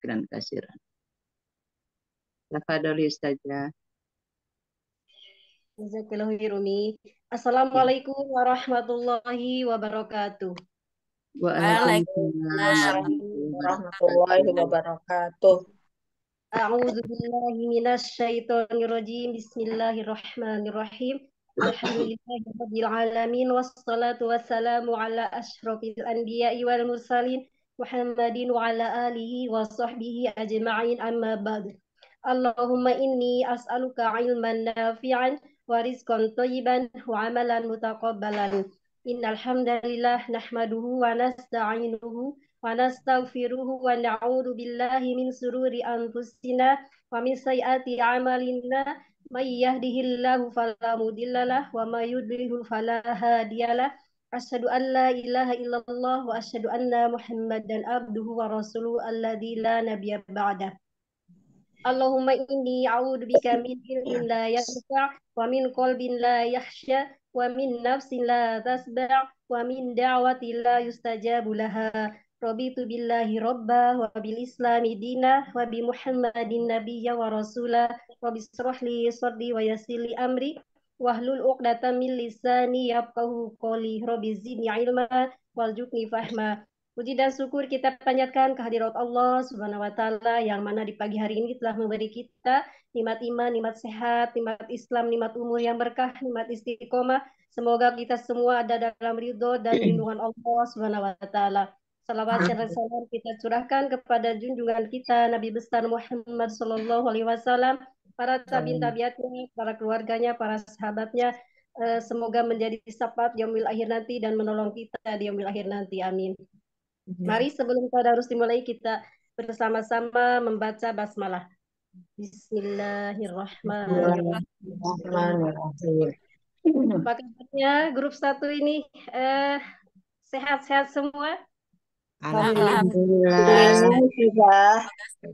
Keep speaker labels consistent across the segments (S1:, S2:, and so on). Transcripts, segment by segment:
S1: syukran kasiran. Tafadhali.
S2: Jazakallahu Umi. Assalamualaikum warahmatullahi wabarakatuh.
S1: Waalaikumsalam
S3: warahmatullahi wabarakatuh.
S2: A'udzu billahi minasy syaithanir rajim. Bismillahirrahmanirrahim. Alhamdulillahirabbil alamin wassalatu wassalamu ala asyrafil anbiya'i wal mursalin Muhammadin wa ala alihi wa sahbihi amma ba'd. Allahumma inni as'aluka ilman nafi'an wa rizqan thayyiban wa amalan mutaqabbalan. Innal hamdalillah nahmaduhu wa nasta'inuhu wa nastaghfiruhu wa na'udzu min sururi anfusina wa min sayyiati a'malina may yahdihillahu fala mudhillalah asyhadu an la ilaha illallah wa asyhadu anna muhammadan abduhu wa rasuluhu alladzi la nabiyya ba'da. Allahumma inni a'udzu bika min ilmin la yanfa' wa min qalbin la yakhsha wa min nafsin la tasba' wa min da'wati la yustajabu laha. Rabitu billahi robba wa bil islami dina wa bi muhammadin nabiyya wa rasula wa bisrahli sadri wa yasili amri wahlul uqdatan min lisani yafqahu qawli rabbi zidni ilma warzuqni fahma Puji dan syukur kita panjatkan kehadirat Allah Subhanahu wa taala yang mana di pagi hari ini telah memberi kita nikmat iman, nikmat sehat, nikmat Islam, nikmat umur yang berkah, nikmat istiqomah. Semoga kita semua ada dalam ridho dan lindungan Allah Subhanahu wa taala. Salawat dan salam kita curahkan kepada junjungan kita Nabi besar Muhammad Sallallahu Alaihi Wasallam, para tabiin tabiatnya, para keluarganya, para sahabatnya. Eh, semoga menjadi sahabat yaumil akhir nanti dan menolong kita di yaumil akhir nanti. Amin. Mari sebelum tadarus dimulai kita bersama-sama membaca basmalah. Bismillahirrahmanirrahim. Apa kabarnya grup satu ini eh, sehat-sehat semua?
S3: Alhamdulillah.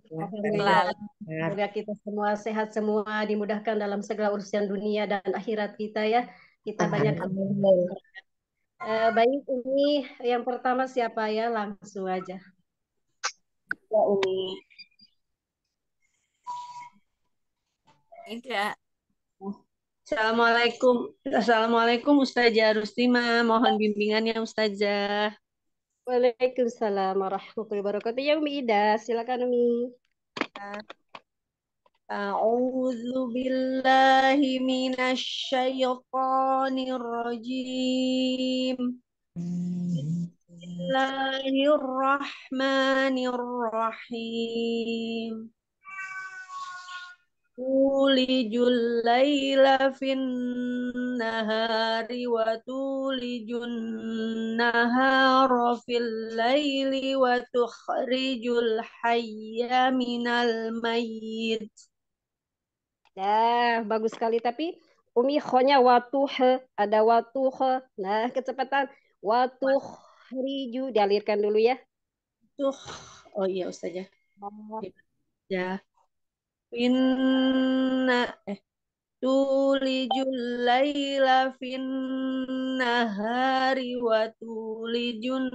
S2: Alhamdulillah. Semoga kita semua sehat semua, dimudahkan dalam segala urusan dunia dan akhirat kita ya. Kita banyak Uh, baik, ini yang pertama siapa ya? Langsung aja.
S3: Ya, Umi.
S4: Tidak. Assalamualaikum. Assalamualaikum Ustazah Rustima. Mohon bimbingannya Ustazah.
S2: Waalaikumsalam warahmatullahi wabarakatuh. Ya Umi Ida, silakan Umi.
S4: A'udzu billahi minasy syaithanir rajim. Bismillahirrahmanirrahim tulijul laila fin nahari wa tulijun nahara fil laili wa tukhrijul hayya minal mayyit.
S2: Nah, bagus sekali tapi Umi khonya watuh ada watuh. Nah, kecepatan watuh riju dialirkan dulu ya.
S4: Tuh. Oh iya Ustazah. Oh. Ya. Inna eh tulijul laila fin nahari wa tulijun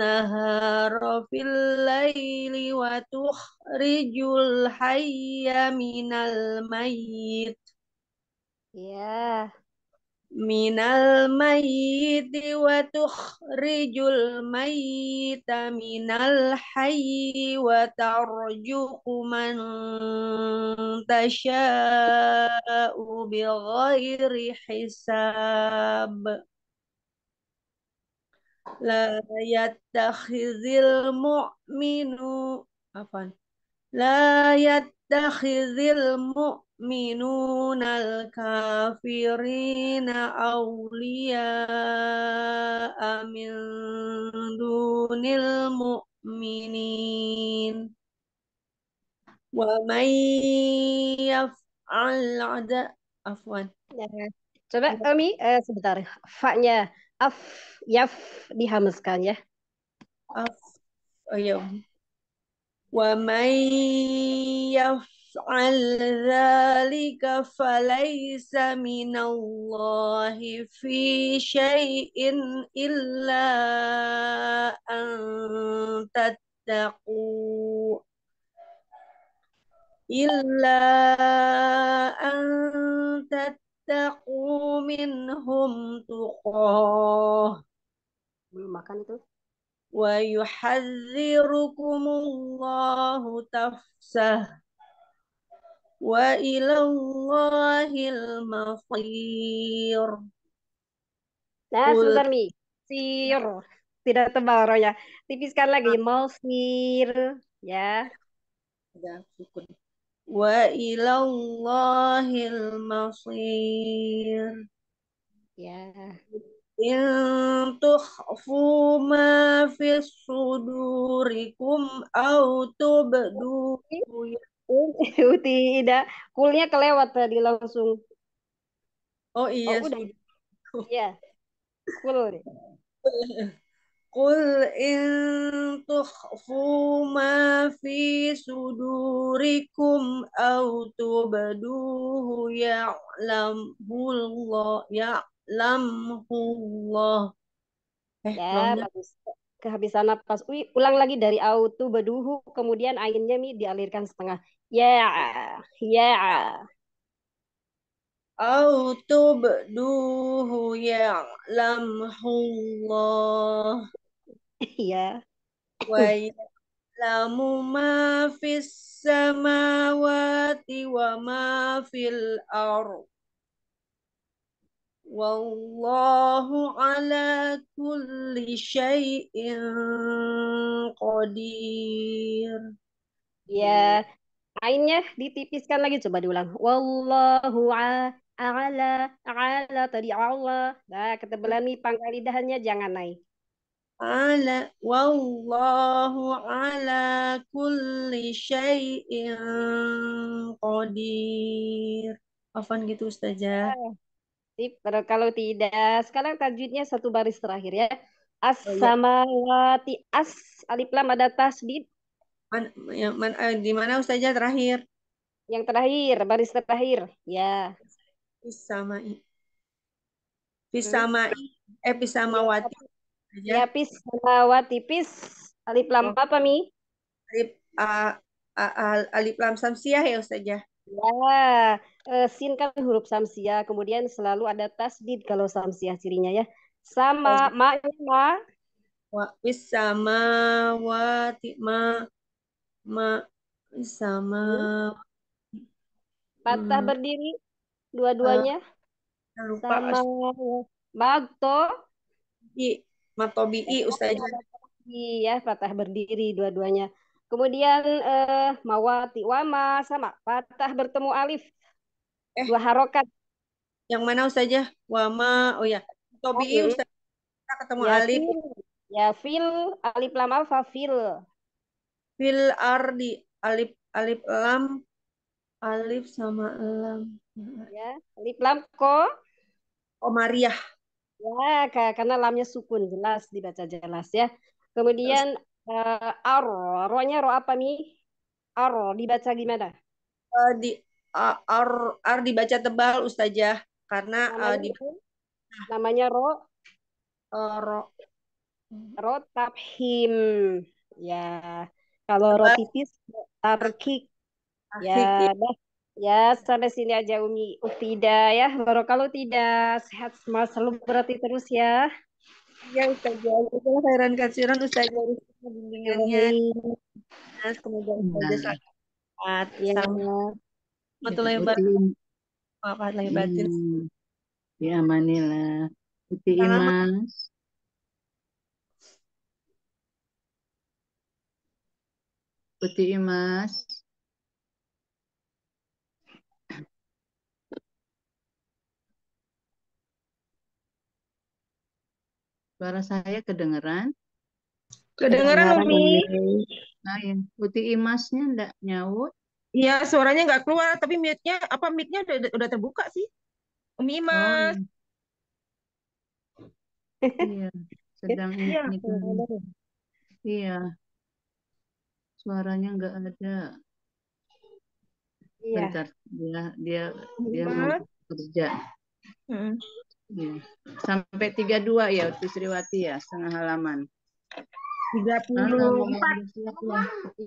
S4: nahara fil laili wa tukhrijul hayya minal mayyit
S2: ya
S4: من الميت وتخرج الميت من الحي وترجق من تشاء بغير حساب. لا يتخذ المؤمن عفوا لا يتخذ المؤمن minunal kafirina awliya min dunil mu'minin. Wa may yaf'al ada afwan. Ya.
S2: Coba ya. Ami uh, sebentar. Fa'nya af yaf dihamaskan ya.
S4: Af oh ya. Wa may yaf يفعل ذلك فليس من الله في شيء إلا أن تتقوا إلا أن تتقوا منهم تقاه
S2: Belum makan itu.
S4: ويحذركم الله نفسه wa ilallahil masir.
S2: Nah, sebentar Mi. Sir. Tidak tebal rohnya. Tipiskan lagi. Ah.
S4: Masir. Ya. Wa ilallahil masir.
S2: Ya.
S4: In tukhfu ma fis sudurikum Uti
S2: Ida, kulnya kelewat tadi langsung.
S4: Oh iya.
S2: Oh, udah. Iya. Kul.
S4: kul intuh fuma fi sudurikum autu tubduhu ya'lamhu Allah ya'lamhu Allah. Eh,
S2: ya, bagus kehabisan napas. Ui, ulang lagi dari auto beduhu, kemudian airnya mi dialirkan setengah. Ya, ya.
S4: Autu beduhu ya'lamhullah.
S2: Ya.
S4: Wa ya'lamu ma fis samawati wa ma fil ardh. Wallahu ala kulli syai'in qadir.
S2: Ya, ainnya ditipiskan lagi coba diulang. Wallahu ala ala ala tadi Allah. Nah, ketebalan nih pangkal lidahnya jangan naik.
S4: Ala wallahu ala kulli syai'in qadir. Afan gitu Ustazah. Ya.
S2: Sip, kalau tidak, sekarang tajwidnya satu baris terakhir ya. As-samawati as alif lam ada tasdid.
S4: Man, yang, man, eh, di mana Ustazah terakhir?
S2: Yang terakhir, baris terakhir. Ya.
S4: Pisamai. Pisamai. Eh, pisamawati.
S2: Ya,
S4: Ustazah.
S2: pis samawati alif lam
S4: Oh.
S2: apa mi?
S4: Alif, a- a- alif lam samsiah ya Ustazah.
S2: Ya, eh, sin kan huruf samsiah, kemudian selalu ada tasdid kalau samsiah cirinya ya. Sama ma ma
S4: Wa pisamawati ma ma pisama
S2: patah
S4: Hmm.
S2: berdiri dua-duanya
S4: lupa
S2: sama magto
S4: i matobi'i Ustazah.
S2: iya patah berdiri dua-duanya. Kemudian eh, mawati wama sama patah bertemu alif
S4: Eh.
S2: dua harokat
S4: Yang mana Ustazah? Wama, oh ya. Tobi'i
S2: Oh,
S4: Ustazah. Kita ketemu
S2: ya
S4: alif.
S2: fil ya fil alif lam alfa fil
S4: Fil ardi. Alif, alif lam. Alif sama lam.
S2: ya alif lam ko
S4: Komariah.
S2: ya ka- karena lamnya sukun jelas dibaca jelas ya. Kemudian eh, ar ro-nya ro apa mi? Ar dibaca gimana?
S4: Eh, di a- ar, ar dibaca tebal Ustazah. Karena eh,
S2: Namanya
S4: di
S2: ro- namanya ro
S4: eh, ro-
S2: ro tabhim ya. Kalau ro tipis tarkik ya
S4: ya.
S2: dah. Ya, sampai sini aja Umi Uftida ya. Baru kalau tidak sehat semua selalu berarti terus ya.
S4: Ya Ustazah. Itu khairan kasiran Ustazah. Rizky bimbingannya. Nah, Semoga Ustazah sehat.
S2: Ya.
S4: Sama wabarakatuh. Maaf lahir batin.
S1: ya amanilah. Uti
S4: Salam.
S1: Imas. Uti Suara saya kedengeran?
S5: Kedengeran Umi?
S1: Nah, ya. Uti Imasnya enggak nyaut.
S5: Iya, suaranya nggak keluar, tapi mute-nya apa mic-nya udah, udah terbuka sih. Umi
S1: Oh,
S5: Imas.
S1: iya. Sedang
S5: Iya.
S1: ini kan. Iya. Suaranya enggak ada.
S2: Iya.
S1: Bentar, dia dia dia mau kerja.
S5: Hmm.
S1: Iya. Sampai 32 ya, Uti Sriwati ya, setengah halaman.
S5: 34.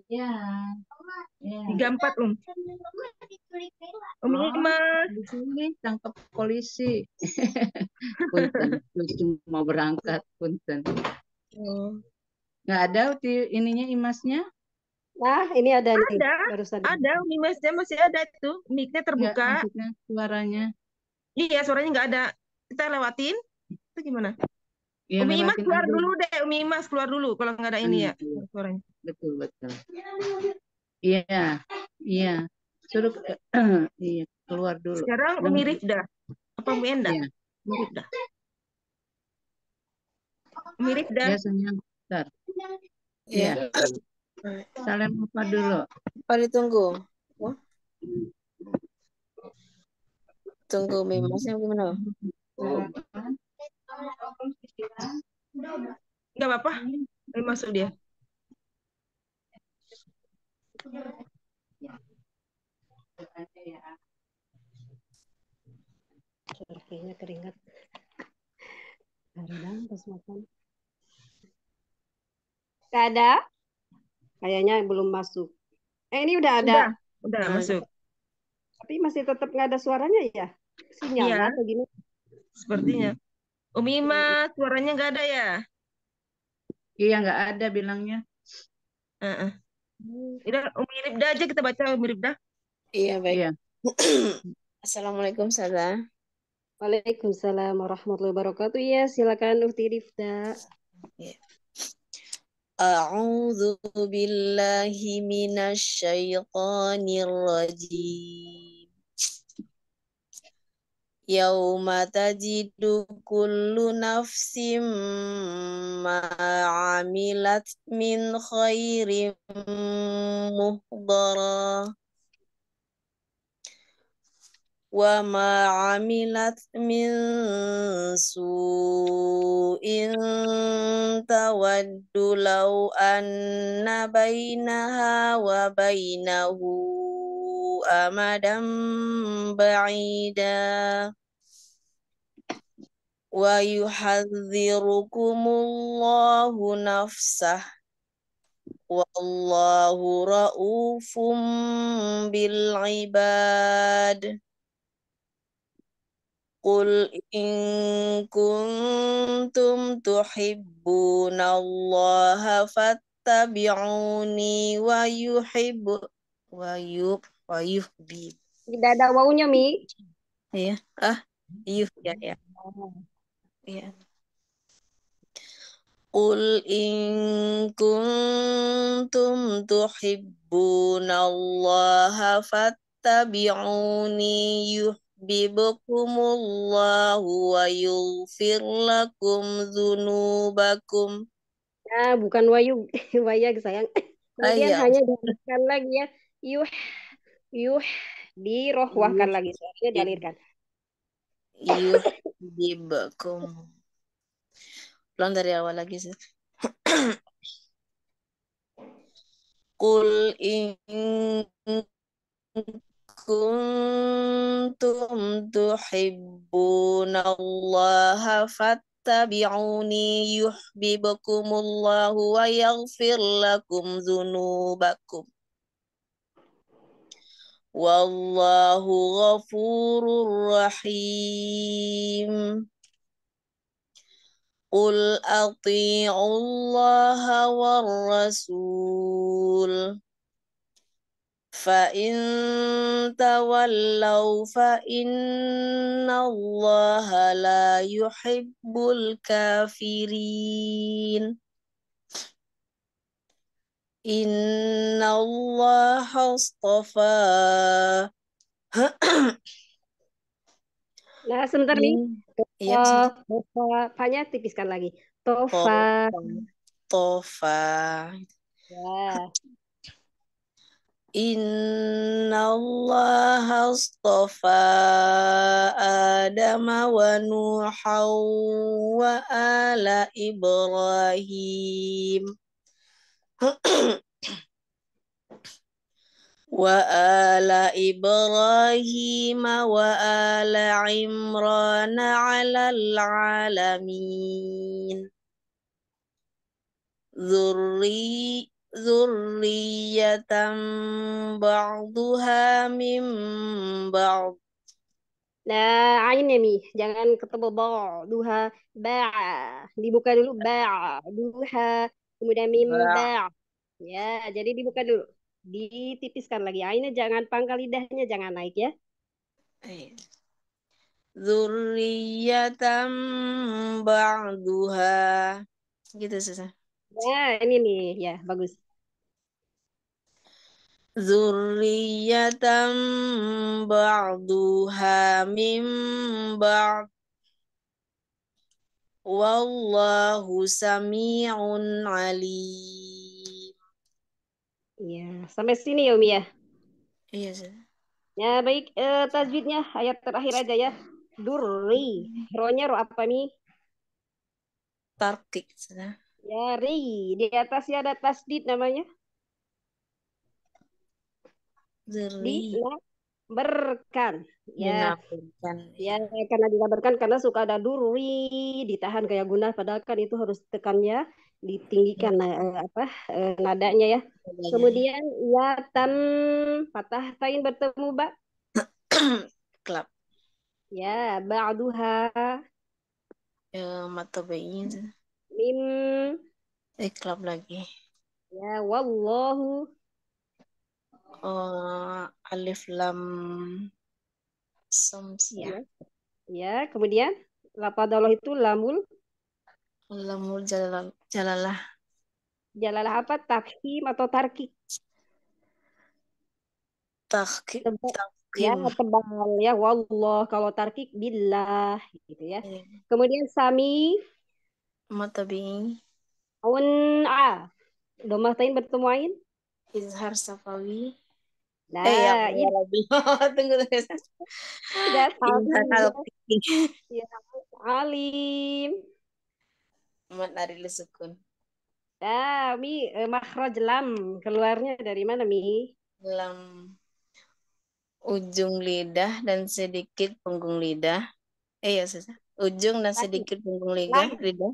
S1: Iya. Iya.
S5: tiga empat um. Umi Imas.
S1: di sini tangkap polisi. Punten, cuma berangkat, punten.
S5: Oh.
S1: Nggak ada ininya imasnya?
S2: Nah, ini ada nih
S5: Ada,
S2: barusan.
S5: ada Umi Imasnya masih ada itu. Mic-nya
S1: Nggak,
S5: terbuka.
S1: maksudnya suaranya.
S5: Iya, suaranya nggak ada. Kita lewatin. Itu gimana?
S1: Iya,
S5: Umi Imas keluar
S1: aja.
S5: dulu deh. Umi Imas keluar dulu kalau nggak ada ini ya
S1: iya.
S5: suaranya.
S1: Betul, betul. Iya, iya. Suruh, iya, keluar dulu.
S5: Sekarang Umi Rifda. Apa Umi Enda?
S1: Iya.
S5: Umi Rifda. Umi Rifda.
S1: Biasanya, bentar.
S6: Iya.
S1: Iya. Salam apa dulu?
S6: Apa ditunggu? Oh. Tunggu mimasnya gimana?
S5: Nggak apa-apa. Ayo masuk dia.
S2: Kayaknya keringat. Kadang terus makan. Gak ada? Kayaknya belum masuk. Eh, ini udah ada.
S5: Udah, udah masuk.
S2: Tapi masih tetap nggak ada suaranya ya? Sinyal
S5: Iya.
S2: atau gini?
S5: sepertinya. Umi Ima, suaranya nggak ada ya?
S1: Iya, nggak ada bilangnya.
S5: Uh -uh. Umi Ribda aja kita baca Umi Ribda.
S6: Iya, baik.
S1: Iya.
S6: Assalamualaikum, Sada.
S2: Waalaikumsalam warahmatullahi wabarakatuh. Ya, silakan Ukti Rifda.
S6: Ya. A'udzu billahi minasy rajim. يوم تجد كل نفس ما عملت من خير مهضرا وما عملت من سوء تود لو أن بينها وبينه أمدا بعيدا ويحذركم الله نفسه والله رؤوف بالعباد قل إن كنتم تحبون الله فاتبعوني ويحب Oh, Wayuh bi.
S2: Tidak ada wawunya mi.
S6: Iya. Ah, yuh ya ya. Iya. Qul in kuntum tuhibbuna Allah fattabi'uni yuhibbukumullahu wa yughfir lakum dzunubakum.
S2: Ah, ya, bukan wayu wayag sayang. Ah, Kemudian
S6: ah, iya.
S2: hanya diberikan lagi ya yuh yuh, dirohwahkan lagi. Suaranya dialirkan.
S6: yuhibbukum ulang dari awal lagi sih Qul in kuntum tuhibbuna Allah fattabi'uni yuhibbukumullahu wa yaghfir lakum dzunubakum والله غفور رحيم. قل أطيعوا الله والرسول. فإن تولوا فإن الله لا يحب الكافرين. إن الله اصطفى
S2: Nah, sebentar nih.
S6: Iya,
S2: Oh, Tofa. Fanya tipiskan lagi. Tofa.
S6: Tofa.
S2: Ya.
S6: Inna Allah astafa Adam wa Nuha wa ala Ibrahim Ibrahim wa ala Imran ala alamin Zurri Zurriyatan ba'duha min ba'd.
S2: Nah, ain ya, Mi. Jangan ketemu ba. Duha. Ba. Dibuka dulu. Ba. Duha. Kemudian mim
S6: Ba.
S2: ba. Ya, jadi dibuka dulu. Ditipiskan lagi. Ainnya jangan pangkal lidahnya jangan naik ya.
S6: Iya. Zurriyatan ba'duha. Gitu susah.
S2: Ya, ini nih. Ya, bagus.
S6: Zurriyatan ba'duha min ba'd. Wallahu sami'un alim.
S2: Ya, sampai sini ya, Umi ya.
S6: Iya, susah.
S2: Ya, baik. Eh, tajwidnya ayat terakhir aja ya. Durri. Ronya ro apa, Mi?
S6: Tarkik. susah.
S2: Ya, ri. Di atasnya ada tasdid namanya.
S6: Zurri.
S2: Dinaberkan. Ya,
S6: Dinafikan.
S2: ya karena dinaberkan karena suka ada durri ditahan kayak guna padahal kan itu harus tekannya ditinggikan nah, apa eh, nadanya ya. Kemudian ya tam patah tain bertemu ba
S6: Klap.
S2: ya ba'duha
S6: Ya, mata susah.
S2: mim
S6: Eh, klap lagi.
S2: ya wallahu
S6: Oh, alif lam samsiah.
S2: ya. Kemudian lapadallah itu lamul?
S6: Lamul jalal, jalalah.
S2: jalalah apa? Tafhim atau tarkik? Tebal. ya tebal. Ya wallah. Kalau tarkik billah gitu ya.
S6: Iya.
S2: kemudian sami?
S6: Mata bayi.
S2: un a. Domah tain bertemu ain
S6: Izhar safawi.
S2: nah
S6: Eh, ya Arabi. Tunggu, tunggu.
S2: sudah tahu ya alim
S6: Mat nari sukun.
S2: nah mi eh, makhraj lam keluarnya dari mana mi
S6: Lam ujung lidah dan sedikit punggung lidah. Eh, ya susah. Ujung dan sedikit punggung lidah.
S2: Lam.
S6: Lidah.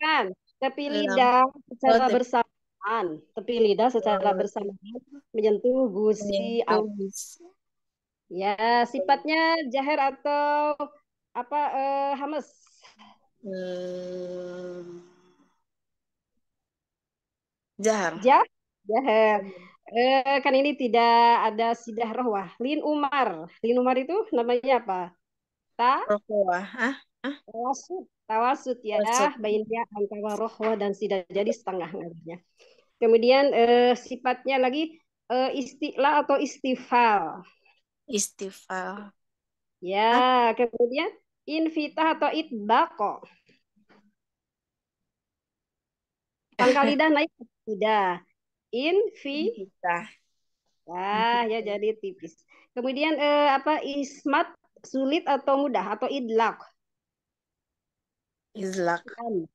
S2: kan tepi
S6: Lam.
S2: lidah secara
S6: tepi.
S2: Bersamaan tepi lidah secara bersamaan menyentuh gusi
S6: Menyentuh
S2: al-
S6: gusi.
S2: ya sifatnya jaher atau apa eh, hamas
S6: Hmm. Jahar.
S2: jah jaher eh, kan ini tidak ada sidah rohwah lin umar lin umar itu namanya apa ta
S6: Rokowah. Ah,
S2: tawasud. Tawasud ya.
S6: Tawasud.
S2: bainnya antara rohwah dan sidah jadi setengah ngajarnya kemudian eh, sifatnya lagi eh, istilah atau istifal.
S6: Istifal.
S2: ya kemudian infitah atau itbaqo. Pangkal lidah naik tidak. Infi
S6: Kita.
S2: ah ya jadi tipis. Kemudian eh, apa ismat sulit atau mudah atau idlak
S6: Izlak.
S2: Kan.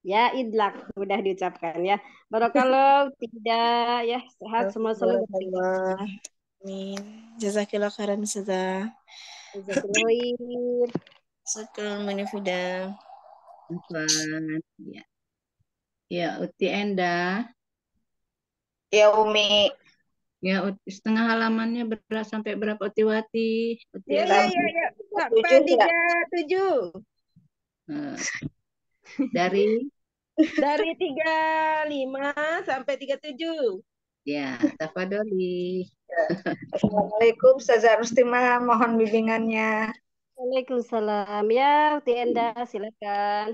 S2: Ya, idlak mudah diucapkan ya. Barakallah tidak ya sehat semua selalu.
S6: Amin. Jazakillah khairan
S2: khair.
S6: Syukran munifida.
S1: Afwan. Ya. Ya, Uti Enda.
S3: Ya Umi.
S1: Ya, setengah halamannya berat sampai berapa Uti Wati? Uti
S5: Ya, ya, ya, ya.
S3: Ya?
S5: tiga tujuh.
S1: Dari
S5: Dari tiga lima sampai tiga tujuh.
S1: ya, Tafadoli.
S3: Assalamualaikum Ustazah Rustimah, mohon bimbingannya.
S2: Waalaikumsalam. Ya, Uti Enda silakan.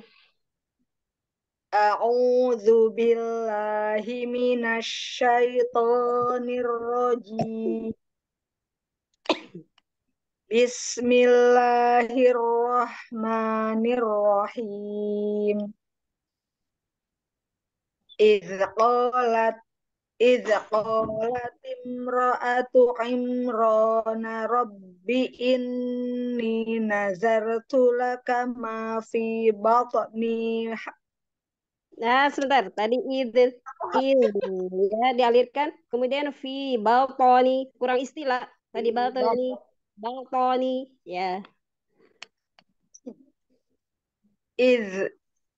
S3: A'udzu billahi minasyaitonir rajim. Bismillahirrahmanirrahim. إذ قالت إذ قالت امرأة عمران رب إني نذرت لك ما في بطني
S2: Nah, sebentar. Tadi id id ya dialirkan. Kemudian fi baltoni kurang istilah. Tadi baltoni baltoni ya.
S3: إذ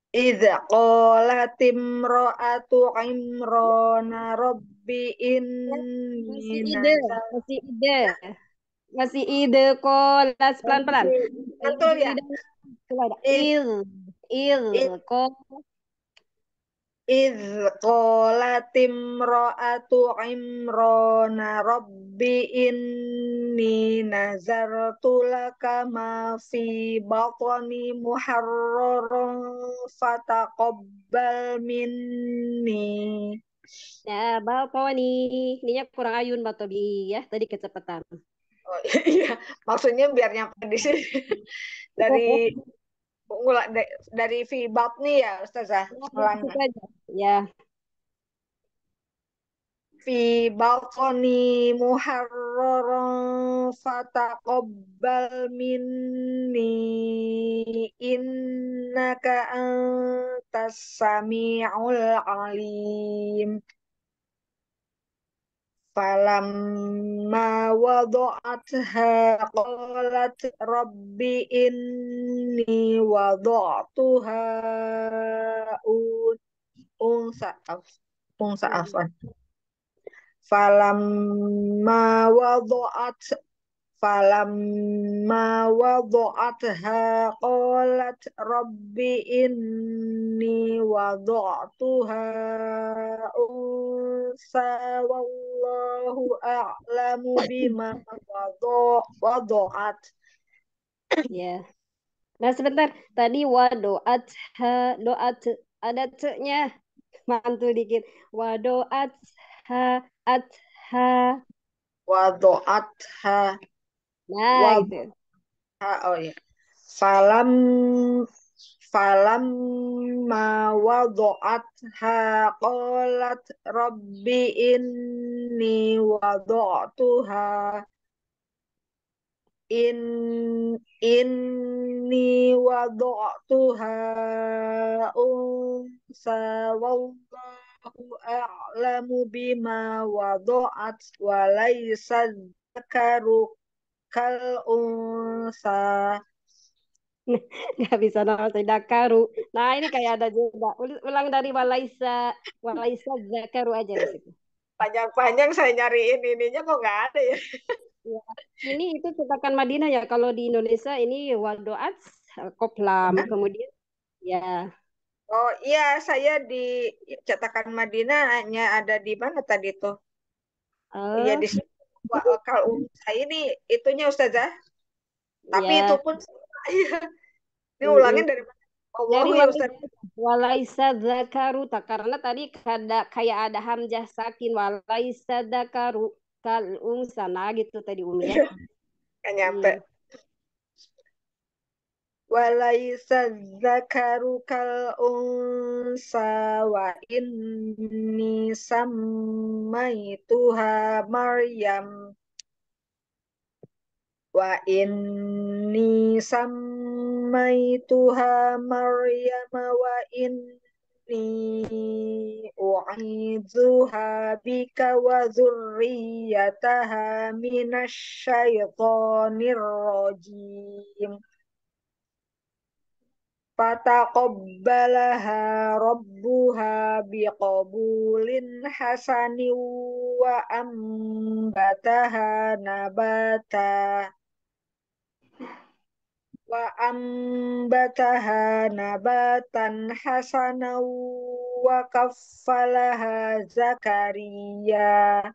S3: Idza qalat imra'atu Imrana rabbi
S2: Masih
S3: inni
S2: ide, masih ide. Masih ide kolas pelan-pelan.
S3: Mantul ya?
S2: Coba ada.
S3: Id. Idh qalatim ra'atu Imrana rabbi inni nazartu laka ma fi batni muharraran fataqabbal minni
S2: Ya, balkoni. Ininya kurang ayun, Mbak Ya, tadi kecepatan.
S3: Oh, iya, maksudnya biar nyampe di sini. Dari ulang dari, Vibab nih ya Ustazah ulangnya.
S2: Ya.
S3: Fi balkoni muharraran fataqabbal minni innaka antas sami'ul alim falamma wada'atha qalat rabbi inni wada'tuha unsa unsa afan falamma wada'at falamma wada'atha qalat rabbi inni wada'tuha unsa wallahu a'lamu bima wada'at.
S2: Ya. Nah sebentar. Tadi wadoat ha doat ada t-nya mantul dikit. Wadoat ha at ha
S3: wadoat ha
S2: Nah,
S3: Wad-
S2: gitu.
S3: oh ya falam falam ma wada'atha qalat rabbi inni wada'tuha in inni wada'tuha unsa wallahu a'lamu bima wada'at wa laysa dzakaru kal unsa
S2: Nggak bisa nama dakaru. Nah, ini kayak ada juga. Ul- Ulang dari walaisa. Walaisa zakaru aja di situ.
S3: panjang-panjang saya nyariin ininya kok nggak ada ya
S2: Ya. Ini itu cetakan Madinah ya. Kalau di Indonesia ini wadoat koplam. Kemudian ya.
S3: oh iya saya di cetakan Madinah hanya ada di mana tadi tuh
S2: Oh,
S3: Iya di sini. Wah, kalau saya ini itunya Ustazah tapi
S2: ya.
S3: itu pun iya ini
S2: Mm-mm.
S3: ulangin dari Allah
S2: Dari
S3: ya Ustaz
S2: walaisa zakaru karena tadi ada kayak ada hamzah sakin walaisa zakaru kal unsa nah gitu tadi Umi ya.
S3: nggak nyampe
S2: Hmm.
S3: Walaysa dzakaru kal unsa wa inni sammaituha Maryam wa inni sammaituha Maryam wa inni u'idzuha bika wa dzurriyyataha minasyaitonir rajim fataqabbalaha rabbuha biqabulin hasanin wa ambataha nabata. Wa ambataha nabatan hasanan wa kaffalaha Zakaria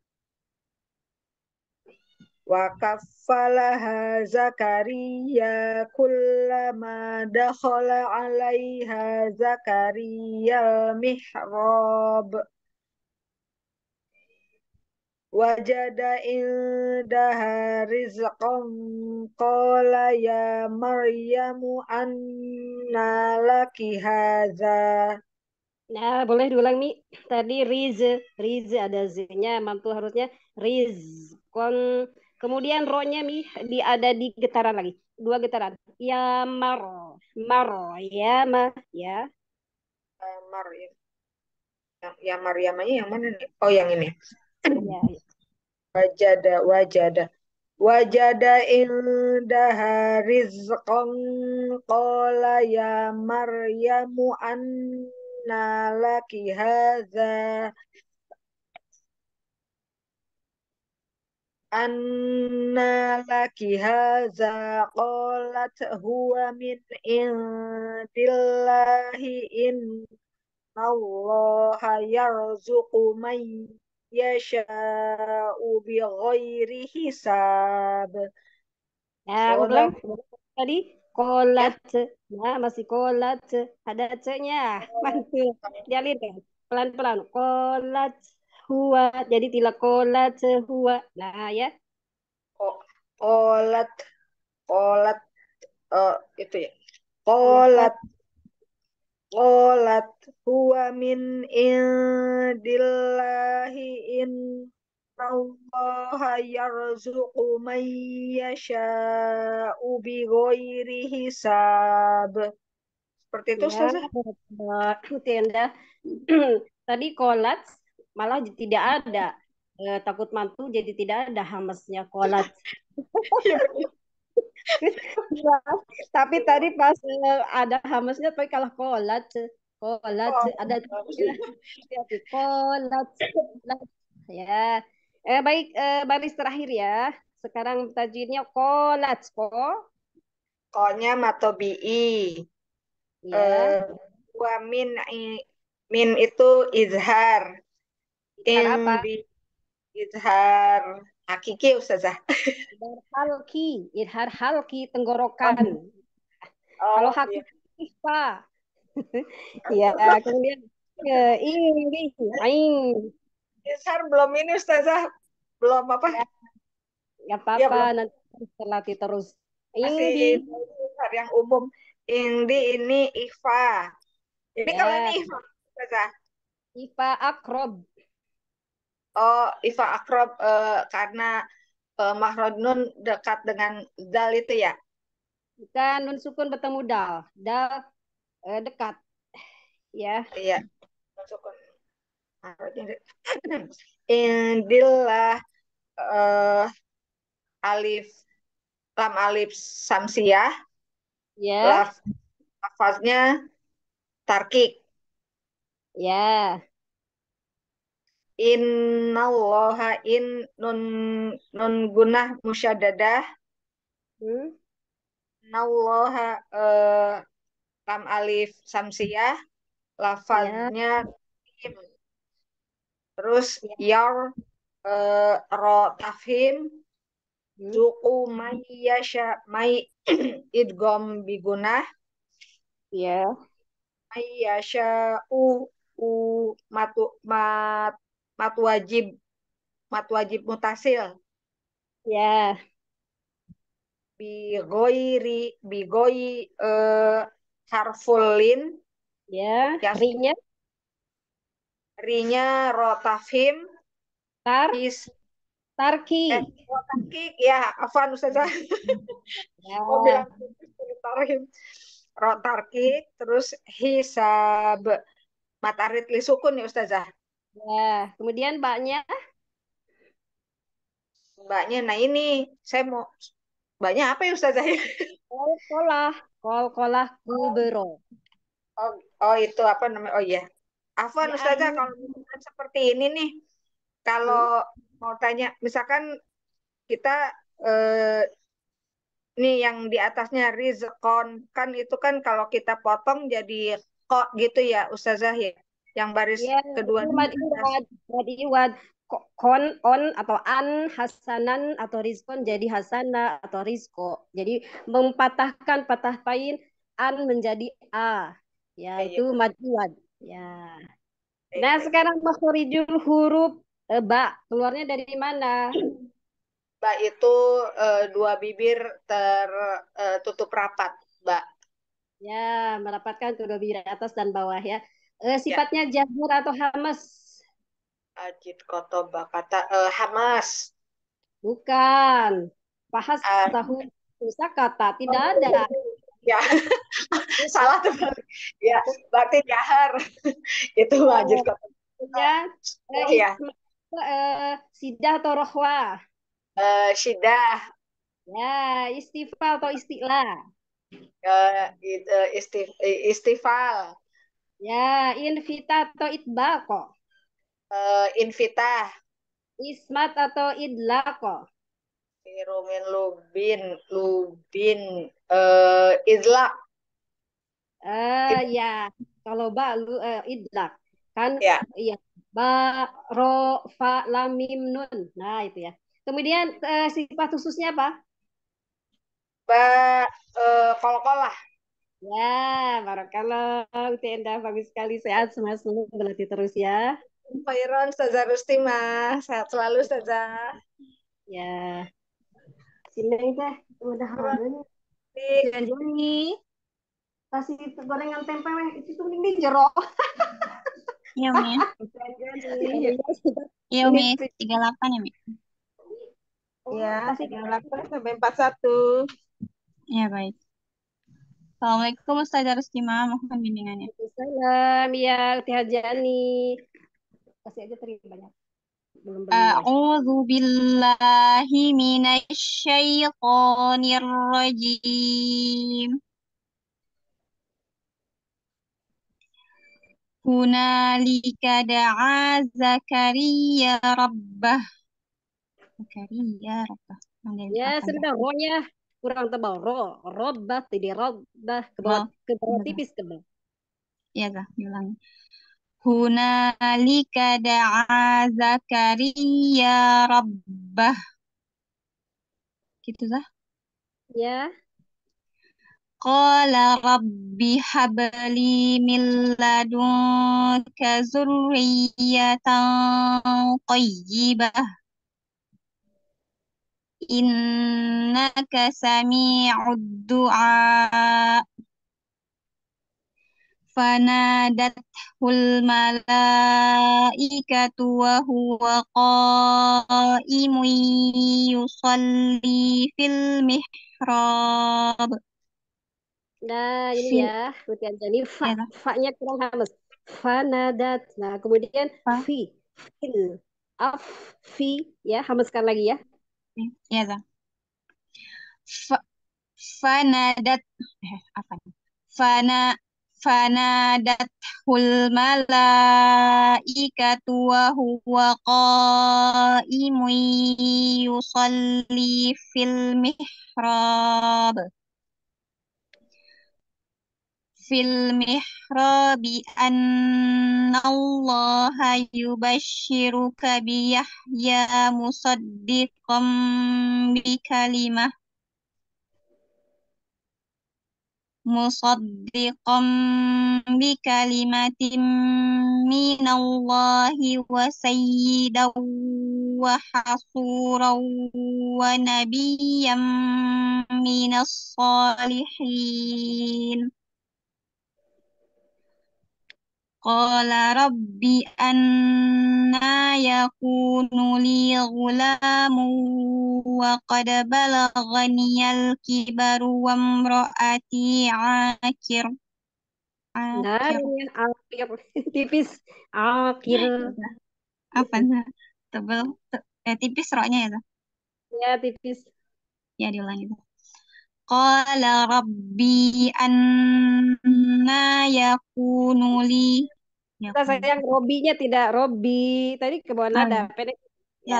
S3: wa kaffalaha Zakaria kullama dakhala alaiha Zakaria al-mihrab wajada indaha rizqan qala ya Maryamu anna laki hadza
S2: Nah, boleh diulang Mi. Tadi riz, riz ada z-nya, mantul harusnya riz. Kon kemudian ro-nya Mi di ada di getaran lagi. Dua getaran. Ya mar, mar, ya ma, ya.
S3: Eh, Maryam yang, yang Maryamanya yang mana nih? Oh yang ini.
S2: Ya,
S3: wajada wajada. Wajada indaha rizqan qala ya maryamu anna laki hadza anna laki hadza qalat huwa min indillahi in Allah yarzuqu man yasha'u bi ghairi hisab.
S2: Nah, ulang tadi kolat. Nah, masih kolat. Ada C-nya. Mantul. Dialirkan. Pelan-pelan. Kolat huwa. Jadi tidak kolat huwa. Nah, ya.
S3: Kolat. Kolat. Oh, itu ya. Kolat. Kolat huwa min indillahi in Allah yarzuqu man yasha'u bi ghairi hisab. Seperti itu,
S2: Ya,
S3: Ustazah?
S2: Tenda. Tadi kolat malah tidak ada. Eh, takut mantu jadi tidak ada hamesnya kolat. Ya, tapi tadi pas eh, ada hamesnya tapi kalah kolat. Kolat ada hati-hati. kolat. kolat. Ya. Eh baik eh, baris terakhir ya. Sekarang tajwidnya kolat po.
S3: Konya matobi'i.
S2: Ya.
S3: Eh, wa min i- min itu izhar.
S2: Izhar apa?
S3: Izhar hakiki Ustazah.
S2: Idhar halki, idhar halki tenggorokan.
S3: Oh,
S2: Kalau
S3: iya.
S2: hakiki ikhfa. Ya, kemudian ya, ini aing.
S3: Izhar belum ini Ustazah. Belum apa?
S2: Ya,
S3: Iya,
S2: Gak apa-apa
S3: belum.
S2: nanti terus latih terus. Indi.
S3: izhar yang umum. Indi ini ikhfa. Ini kalau
S2: Ya.
S3: ini ikhfa Ustazah.
S2: Ifa akrob.
S3: Oh, ikhfa akrob eh, karena eh, makhraj nun dekat dengan dal itu ya.
S2: Bukan nun sukun bertemu dal. Dal eh, dekat. Ya.
S3: Iya. Makhrajnya de- Indillah eh, alif lam alif samsiyah
S2: Ya.
S3: laf lafaznya tarkik
S2: Ya.
S3: Innallaha in nun nun gunah musyaddadah
S2: Hmm.
S3: innallaha eh, lam alif samsiyah lafaznya im. terus
S2: Ya.
S3: yar eh, ro tafhim
S2: Hmm.
S3: Zuku may yasha may idgom bigunah
S2: Ya.
S3: may yasha u u matu mat mat wajib mat wajib mutasil
S2: Ya.
S3: bi goiri bi goi eh, harfulin
S2: Ya.
S3: Ya.
S2: Rinya
S3: rinya ro tafhim
S2: tar
S3: is
S2: tarki.
S3: eh ya afan ustazah
S2: Ya.
S3: mau bilang tarhim ro tarkik terus hisab matarit li sukun ya ustazah
S2: Ya. Kemudian baknya
S3: mbaknya nah ini saya mau mbaknya apa ya ustazah ya
S2: kol kolah. Kol kolah kubero.
S3: oh, oh itu apa namanya oh iya Afwan
S2: Ya,
S3: ustazah kalau misalkan seperti ini nih kalau mau tanya misalkan kita eh, nih yang di atasnya rizkon kan itu kan kalau kita potong jadi kok gitu ya ustazah ya yang baris
S2: Ya,
S3: kedua
S2: itu mad iwad, mad iwad. Ko- Kon, on atau an, hasanan atau rizkon jadi hasana atau rizko. Jadi mempatahkan patah pain an menjadi a. Ya,
S3: Iya,
S2: itu mad iwad. Ya.
S3: Baik,
S2: Nah,
S3: baik.
S2: sekarang makhorijul huruf eh, ba. Keluarnya dari mana?
S3: Mbak itu eh, dua bibir tertutup rapat, Mbak.
S2: Ya, merapatkan kedua bibir atas dan bawah ya. Eh, sifatnya jahur atau hamas?
S3: Ajit koto kata eh, Hamas.
S2: Bukan. Bahas
S3: Ah.
S2: tahu kata tidak ada.
S3: Ya, salah tuh. Ya, berarti jahar. Itu
S2: Oh.
S3: ajit koto.
S2: Ya,
S3: Iya.
S2: isma- eh, sidah atau rohwa.
S3: Eh, Syidah.
S2: Ya, istifal atau istilah.
S3: Eh, istif- istifal.
S2: Ya, invita atau itbaqo.
S3: Eh, invitah.
S2: Ismat atau idlaqo.
S3: Irumin lubin. Lubin. Eh, idlak.
S2: Eh ya, kalau ba lu eh, idlaq kan
S3: Ya.
S2: iya ba ro fa lam mim nun. Nah, itu ya. Kemudian eh, sifat khususnya apa?
S3: Ba, eh, kol-kolah.
S2: Ya, barakallah. Tenda bagus sekali sehat semua semua berlatih terus ya.
S3: Khairan Ustazah Rustima. Sehat selalu Ustazah.
S2: Ya. Sini teh udah harum.
S3: Di-
S2: Janji. Kasih gorengan tempe weh itu tuh mending di jero.
S7: Iya, Umi.
S2: Iya.
S7: Iya, Umi. 38 ya, Mi?
S5: Ya,
S2: Kasih
S5: 38 sampai 41.
S7: Iya, baik. Assalamualaikum Ustazah Rustima, mohon bimbingannya.
S2: Salam ya Teh Jani. Kasih aja teri banyak. Belum.
S7: A'udzu billahi rajim. Hunalika da'a Zakaria rabbah. Zakaria rabbah.
S2: Ya, rohnya kurang tebal. Ro, robbah tidak robbah ke bawah,
S7: Oh,
S2: ke bawah
S7: benar.
S2: tipis ke bawah.
S7: Iya, Zah, diulangi. Hunalika da'a Zakaria rabbah. Gitu, Zah.
S2: Ya,
S7: Qala rabbi habli min ladunka zurriyatan tayyibah innaka sami'ud du'a fanadathul malaikatu wa huwa qa'imun yusalli fil mihrab
S2: Nah, ini ya, kemudian ini Fa. Fa-nya kurang halus. Fanadat. Nah, kemudian fi, fil, af, fi, ya, hamaskan lagi ya
S7: ya, Zah. Fa, fanadat eh, apa? Fana fanadathul malaikatu wa huwa qaimun yusalli في المحراب أن الله يبشرك بيحيى مصدقا بكلمة مصدقا بكلمة من الله وسيدا وحصورا ونبيا من الصالحين. Qala rabbi anna yakunu li ghulamu wa qad balaghaniyal
S2: kibaru
S7: wa
S2: imra'ati akir. Tipis. Akir.
S7: Apa? Tebel. Eh, tipis roknya ya?
S2: Ya, tipis.
S7: Ya, diulangi. Qala rabbi anna yakunu li
S2: kita
S7: yakunu
S2: sayang Robinya tidak Robi. Tadi ke bawah
S7: oh,
S2: nada.
S7: iya.
S2: Pendek.
S7: ya
S2: Ya.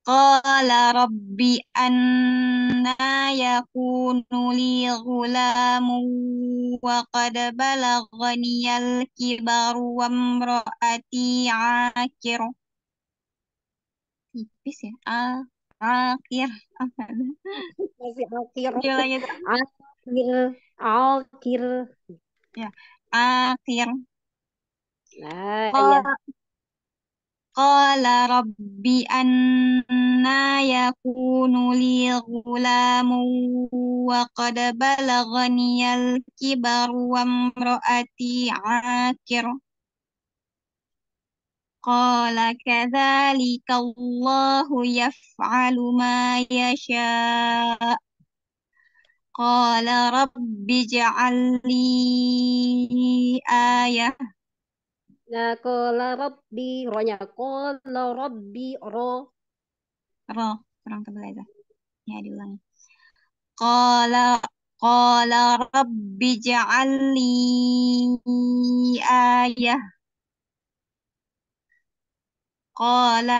S7: Qala rabbi anna yakunu li ghulamun wa qad balaghani al-kibaru wa imra'ati akir. Tipis ya. Ah, akir. Apa?
S2: Masih akhir. Akhir. Akhir.
S7: Ya, akhir.
S2: Nah, iya.
S7: Qala Qala rabbi anna yakunu li ghulamun wa qad balaghani al-kibaru wa imra'ati akir. Qala kadzalika Allahu yaf'alu ma yasha. Qala rabbi ij'al li ayah
S2: Nah, kola rabbi, ronya kola rabbi, ro.
S7: ro kurang tebal aja. Ya diulangi qala qala rabbi ja'alni ayah qala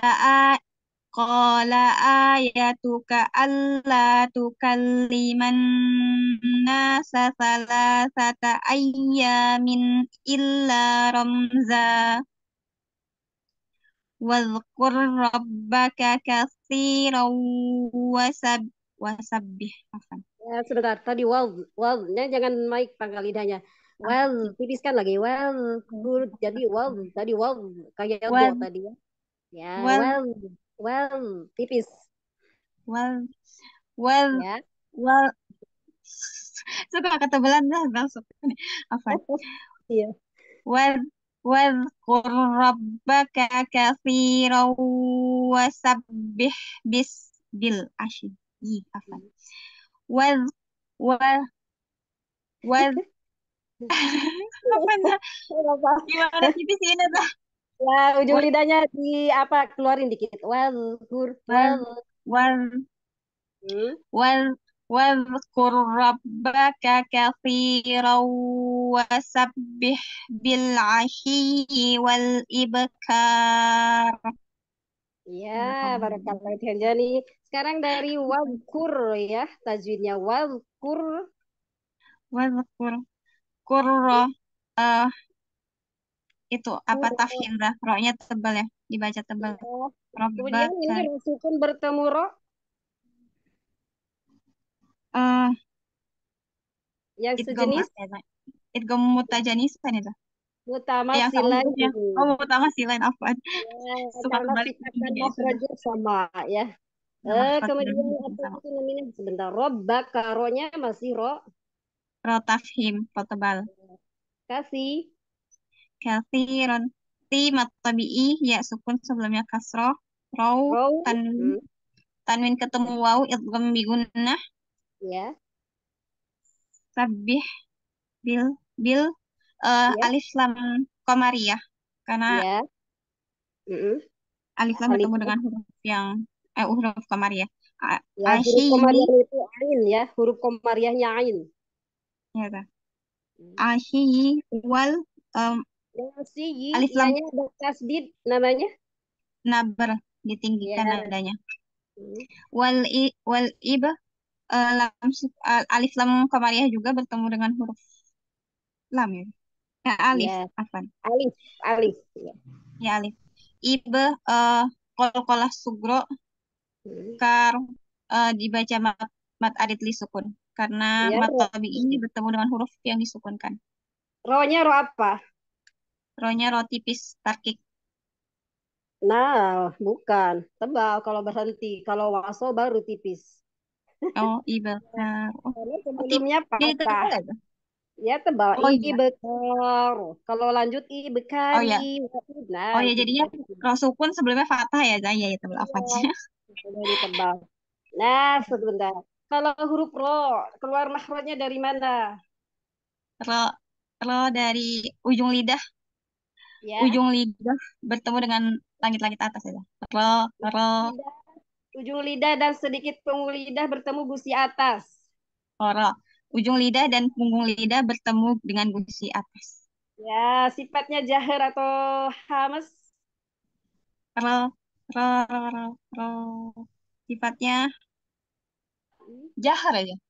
S7: Qala ayatuka alla tukalliman nasa salasata ayyamin illa ramza. Wadhkur rabbaka kathiran wasab, wasabbih.
S2: Ya, sebentar. Tadi wal, walnya jangan mic pangkal lidahnya. Well, tipiskan lagi. Well, good. Jadi well, tadi well kayak
S7: well.
S2: tadi ya. Ya,
S7: well
S2: well tipis.
S7: Well well
S2: yeah.
S7: well. Suka kata Belanda langsung. Apa?
S2: Iya.
S7: Well well rabbaka kafiro wasabbih bis bil asyi apa? Well well well.
S2: Apa
S7: gimana tipis ini dah?
S2: Ya, ujung lidahnya di apa? Keluarin dikit. Well, good. Well.
S7: Well,
S2: Hmm.
S7: well, واذكر ربك كثيرا وسبح بالعشي والإبكار
S2: Ya, barakallah Hanjani. Sekarang dari wadkur ya, tajwidnya wadkur.
S7: واذكر kurro eh Itu apa tafhim dah? Roknya tebal ya? Dibaca tebal
S2: Kemudian ini
S7: Rabbaka
S2: ro sukun bertemu ro
S7: eh
S2: yang
S7: idgham
S2: sejenis?
S7: idgham mutajanisan itu.
S2: Utama
S7: yang hurufnya oh utama silain apa
S2: Ya,
S7: suka ini
S2: dan
S7: ya,
S2: makhrajnya sama ya. Eh, kemudian apa itu namanya? Sebentar. Robbaka ro-nya masih ro.
S7: ro tafhim ro tebal.
S2: Kasih.
S7: Kathiron ti mat tabi'i ya sukun sebelumnya kasroh row tanwin
S2: Hmm,
S7: tanwin ketemu waw idgham bi gunnah
S2: ya.
S7: sabih bil bil eh,
S2: Ya.
S7: alif lam qamariyah karena
S2: Ya.
S7: Alif lam
S2: Alif lam.
S7: dengan huruf yang eh huruf qamariyah A-
S2: Ya, huruf komariah itu ain ya. Huruf komariahnya ain.
S7: ya ta. asyi wal
S2: Nasi
S7: alif lam
S2: ianya ada tasdid namanya.
S7: nabar ditinggikan
S2: Ya.
S7: nadanya
S2: Hmm.
S7: wal i, wal ib eh, lam al- alif lam qamariyah juga bertemu dengan huruf lam ya ya alif
S2: Ya.
S7: afan
S2: Alif, alif. Ya.
S7: ya alif ib eh qalqalah sugro
S2: Hmm.
S7: kar eh, dibaca mat, mat arid li sukun karena
S2: Ya,
S7: mat
S2: ro.
S7: tabi'i bertemu dengan huruf yang disukunkan
S2: Ro-nya ro apa?
S7: Rohnya ro tipis tarkik
S2: Nah, bukan. Tebal kalau berhenti. Kalau waso baru tipis.
S7: oh ibakar oh,
S2: Karena
S7: oh tip
S2: sebelumnya
S7: tebal
S2: patah.
S7: aja
S2: Ya tebal.
S7: oh iya
S2: Ibekar. Kalau lanjut
S7: oh ya
S2: ibekari. Nah,
S7: oh ya
S2: itu
S7: jadinya ro sukun sebelumnya fathah ya Zah? ya tebal apa aja
S2: Jadi tebal. Nah, sebentar. Kalau huruf ro, keluar makhrajnya dari mana?
S7: ro ro dari ujung lidah
S2: Ya,
S7: ujung lidah bertemu dengan langit-langit atas ya ro ro
S2: ujung lidah dan sedikit punggung lidah bertemu gusi atas.
S7: oh, ro ujung lidah dan punggung lidah bertemu dengan gusi atas.
S2: Ya, sifatnya jahar atau hamas.
S7: ro ro ro ro ro sifatnya jahar aja.
S2: Ya,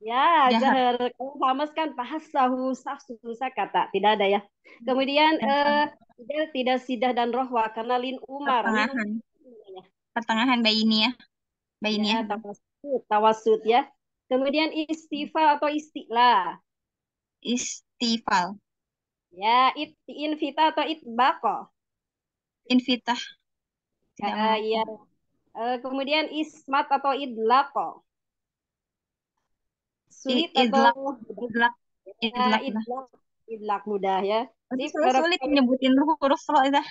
S7: jahar
S2: jahar. Kalau hamas kan bahasahu susah kata. Tidak ada ya. Kemudian
S7: dan
S2: eh, tidak tidak sidah dan rohwa karena lin umar. Lin
S7: pertengahan
S2: namanya.
S7: pertengahan bayi ini ya bayi ini
S2: Ya,
S7: ya
S2: tawasud, tawasud ya. Kemudian istifa atau istilah.
S7: istifal
S2: Ya, it, invita atau itbaqo.
S7: invitah tidak mau
S2: ya. Eh, kemudian ismat atau idlaqo. Sulit
S7: idlak
S2: atau
S7: idlak
S2: ya,
S7: idlak
S2: idlaq. Idlaq mudah ya. Sip,
S7: sulit sulit menyebutin huruf ro itu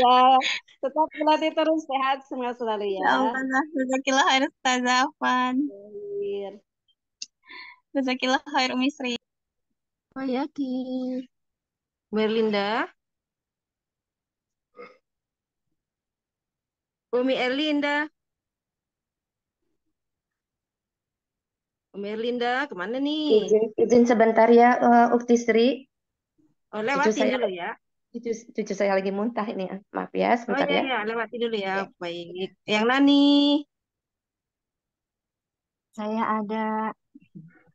S2: ya tetap berlatih terus sehat semua selalu
S7: ya
S2: ya.
S7: Jazakillah khair jazakillah khair Umi Sri
S5: Oh ya, Ki. Merlinda. Umi Erlinda. Umi Erlinda, ke mana nih?
S1: Izin, izin sebentar ya, uh, Ukti Sri.
S5: Oh,
S1: Cucu
S5: lewatin
S1: saya,
S5: dulu ya.
S1: cucu, cucu saya lagi muntah ini. Maaf ya,
S5: Oh
S1: sebentar
S5: iya,
S1: ya.
S5: iya, lewatin dulu ya.
S1: Ya.
S5: Baik. Yang Nani.
S8: Saya ada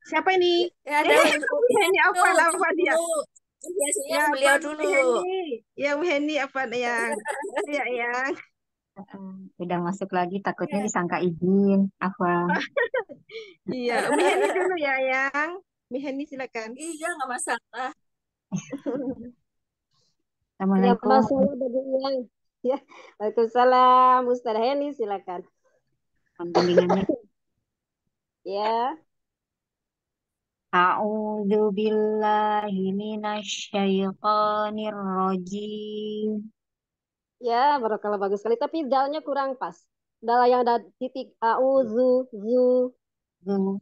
S5: Siapa ini?
S9: Ya, ada
S5: Eh, Heni apa apa dia?
S9: Biasanya
S5: Ya,
S9: beliau dulu.
S5: Ya, Umi Heni apa yang? Ya, yang.
S8: Udah masuk lagi takutnya disangka izin. Afwan.
S5: Iya, Umi Heni dulu ya, yang. Umi Heni silakan.
S9: Iya, nggak masalah.
S2: Ya,
S8: Assalamualaikum.
S2: masalah bagi yang. Ya, Waalaikumsalam. Ustaz Heni, silakan.
S8: Pembimbingannya.
S2: Ya,
S8: A'udzu billahi minasyaitonir rajim.
S2: Ya, barokallah bagus sekali. Tapi dalnya kurang pas. Dal yang ada titik auzu, zu.
S8: Zu-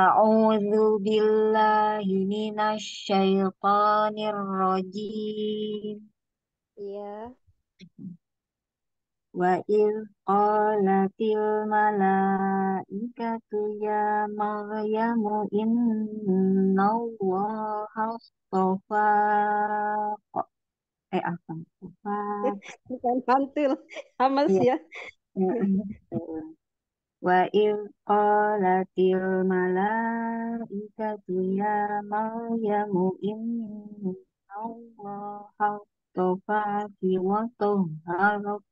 S8: A'udzu billahi minasyaitonir rajim.
S2: Ya,
S8: Wa idh qalatil malaikatu ya Maryamu innallaha astafa eh apa? Astafa.
S2: bukan mantul. Hamas
S8: Iya.
S2: ya.
S8: Wa idh qalatil malaikatu ya Maryamu innallaha astafaki wa tahharaki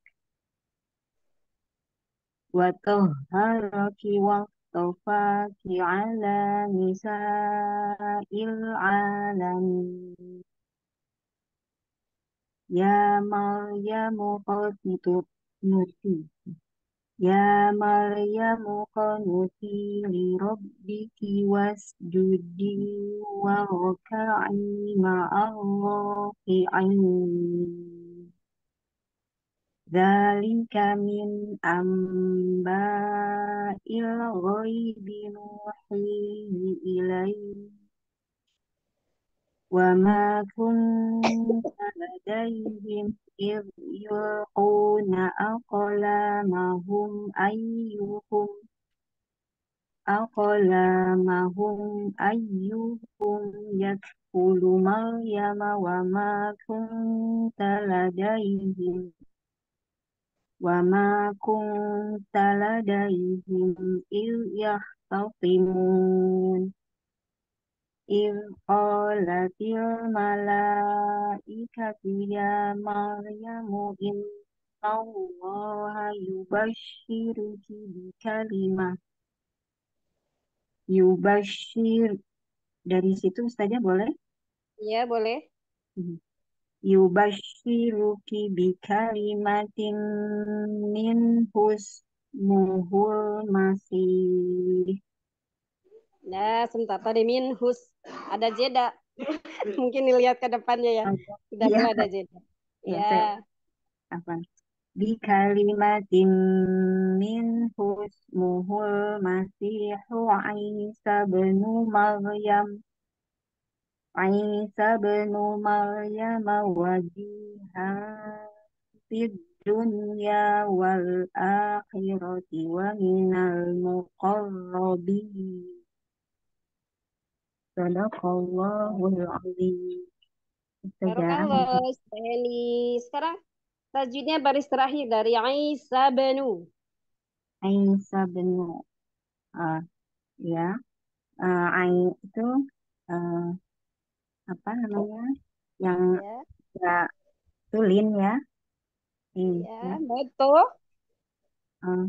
S8: wa tahharaki wa astafaki ala nisa'il alamin Ya Maryamu qanitu Ya Maryamu qanuti li rabbiki wasjudi warka'i ma'ar raki'in. Dzalika min amba'il ghaibi nuhihi ilaik. وما كنت لديهم إذ يلقون أقلامهم أيهم أقلامهم أيهم يكفل مريم وما كنت لديهم وما كنت لديهم إذ يختصمون إذ قالت الملائكة يا مريم إن الله يبشرك بكلمة yubashir dari situ Ustazah boleh
S2: Ya, boleh.
S8: yubashiruki bikalimatin minhu ismuhul masih
S2: Nah, sebentar tadi minhus ada jeda. Mungkin dilihat ke depannya ya. Sudah
S8: Iya.
S2: mulai ada jeda.
S8: Ya,
S2: Ya,
S8: apa bikalimatin minhu ismuhul masihu Isa bin Maryam Isa bin Maryam wajihan fid dunya wal akhirati wa minal muqarrabin Sadaqallahul azim
S2: Barakallah, Heni. Sekarang tajwidnya baris terakhir dari Isa benu.
S8: Isa bin uh, ya uh, Ain itu uh, apa namanya yang
S2: Ya,
S8: ya tulin ya ini
S2: ya,
S8: ya
S2: betul.
S8: uh,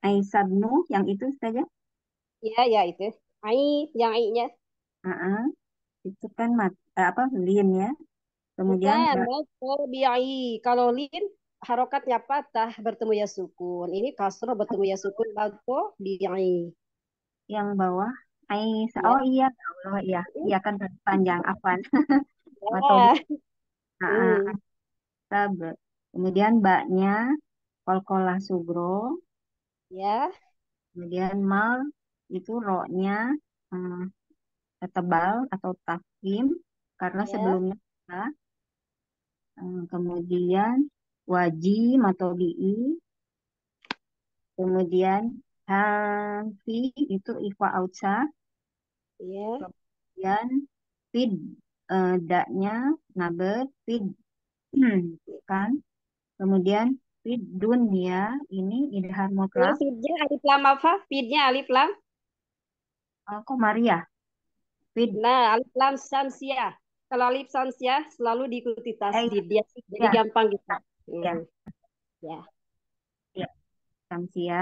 S8: Aisyah bin yang itu saja
S2: Ya, ya itu. Ai, yang ai-nya.
S8: Uh, itu kan mat, eh, apa lin ya. Kemudian
S2: Bukan,
S8: ba-.
S2: Kalau lin harokatnya patah bertemu ya sukun. Ini kasroh bertemu ya sukun betul biai.
S8: yang bawah Aisyah
S2: Ya,
S8: oh iya ya Allah. Iya iya kan panjang afan
S2: ya.
S8: atau uh,
S2: Hmm.
S8: Aisyah kemudian baknya kolkolah sugro.
S2: Ya,
S8: kemudian mal itu ro-nya eh, tebal atau tafkhim karena
S2: ya,
S8: sebelumnya. Eh, kemudian Waji Matobi'i. Kemudian Hanfi itu Ikhwa Ausa.
S2: Ya.
S8: Kemudian Fid eh, daknya Naber Fid kan. Kemudian Fid dunia ini idhar
S2: Kalau
S8: mutlak.
S2: feednya alif lam apa? Feednya alif lam.
S8: Eh, kok Maria?
S2: Nah, alif lam samsiah. Kalau alif samsiah selalu diikuti
S8: eh
S2: tasdid dia. Jadi
S8: ya
S2: gampang gitu.
S8: ya
S2: Hmm, Ya.
S8: ya Samsia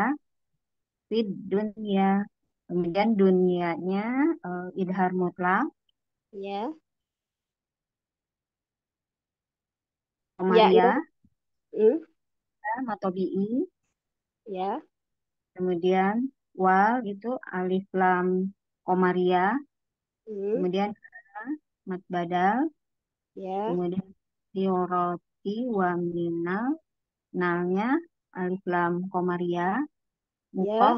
S8: Fid dunia. Kemudian dunianya eh, idhar mutlak.
S2: Ya. Ya,
S8: Maria
S2: Hmm,
S8: Matobi'i.
S2: ya.
S8: Kemudian wal itu alif lam komaria.
S2: Hmm,
S8: Kemudian mat badal.
S2: ya.
S8: Kemudian dioroti wa minal. Nalnya alif lam komaria.
S2: Ya.
S8: Mukor.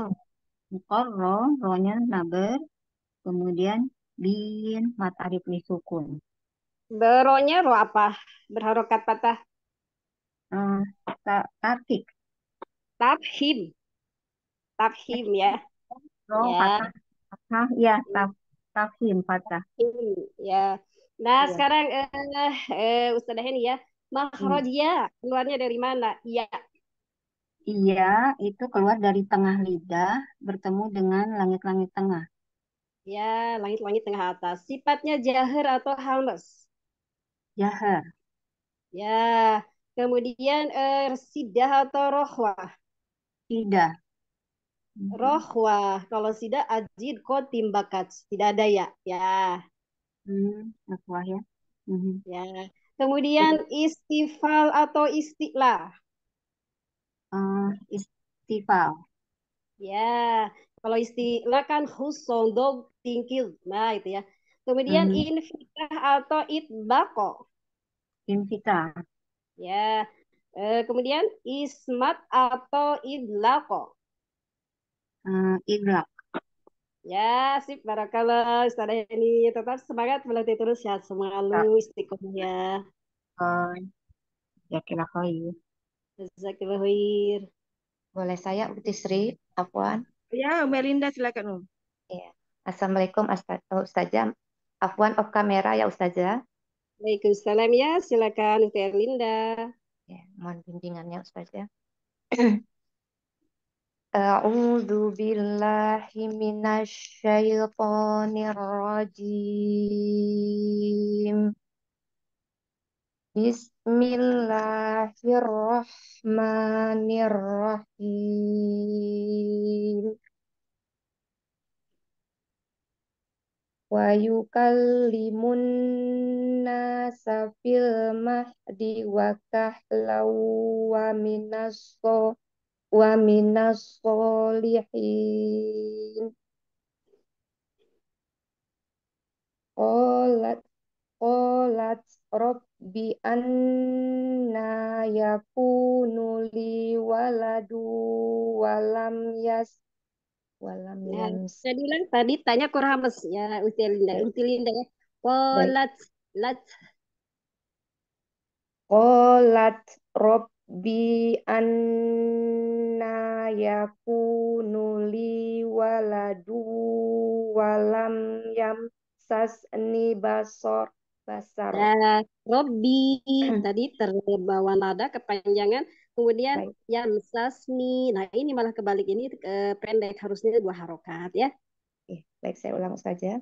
S8: Mukor ro. Ronya naber. Kemudian bin mat alif li sukun.
S2: Beronya ro apa? Berharokat patah.
S8: Eh, ta-.
S2: Tafhim. Tafhim ya.
S8: Ro
S2: Ya.
S8: patah. Patah. Ya, taf, tafhim.
S2: Tafhim. Ya. Nah,
S8: Ya.
S2: sekarang eh, eh Ustazah ini ya.
S8: Hmm.
S2: Makhrajnya keluarnya dari mana? Iya.
S8: Iya, itu keluar dari tengah lidah bertemu dengan langit-langit tengah.
S2: Ya, langit-langit tengah atas. Sifatnya jahar atau halmas.
S8: Jahar,
S2: Ya. Kemudian eh, sidah atau rohwah.
S8: tidak. Mhm.
S2: Rohwah. Kalau sidah ajid kotim bakat. Tidak ada ya. Ya.
S8: Hmm, akwah ya. Mhm.
S2: Ya. Kemudian istifal atau istilah.
S8: Eh, istifal,
S2: Ya. Kalau istilah kan husong dog tingkil. Nah, itu ya. Kemudian infitah atau itbako.
S8: invita,
S2: Ya. Eh, kemudian ismat atau idlako.
S8: Eh, iglak.
S2: Ya, sip. Barakallah. Ustazah ini tetap semangat melatih terus sehat selalu istiqomah ya.
S8: Ya kira khair.
S2: Jazakallah khair.
S10: Boleh saya Ukti Sri, Afwan.
S5: Ya, Melinda silakan Um.
S10: Iya. Assalamualaikum oh, Ustazah. Afwan off kamera ya Ustazah.
S2: Waalaikumsalam ya. Silakan Ustazah Linda.
S10: Ya, mohon bimbingannya Ustazah. A'udzu billahi minasyaitonir rajim. Bismillahirrahmanirrahim. Wa yukallimun nasa fil mahdi wa minas solihin. Qalat qalat rabbi anna yakunu li waladu walam yas walam yams
S2: saya bilang tadi tanya Kurhamas ya Ustazah Linda.
S10: baik
S2: Ustazah Linda ya.
S10: baik
S2: Qalat lat
S10: qalat rabbi anna yakunu li waladu walam yamsasni basar basar.
S2: Nah, Robbi tadi terbawa nada kepanjangan, kemudian
S10: baik.
S2: Yamsasni. Nah, ini malah kebalik. Ini eh, pendek. Harusnya dua harokat ya.
S10: Oke, baik. Saya ulang saja.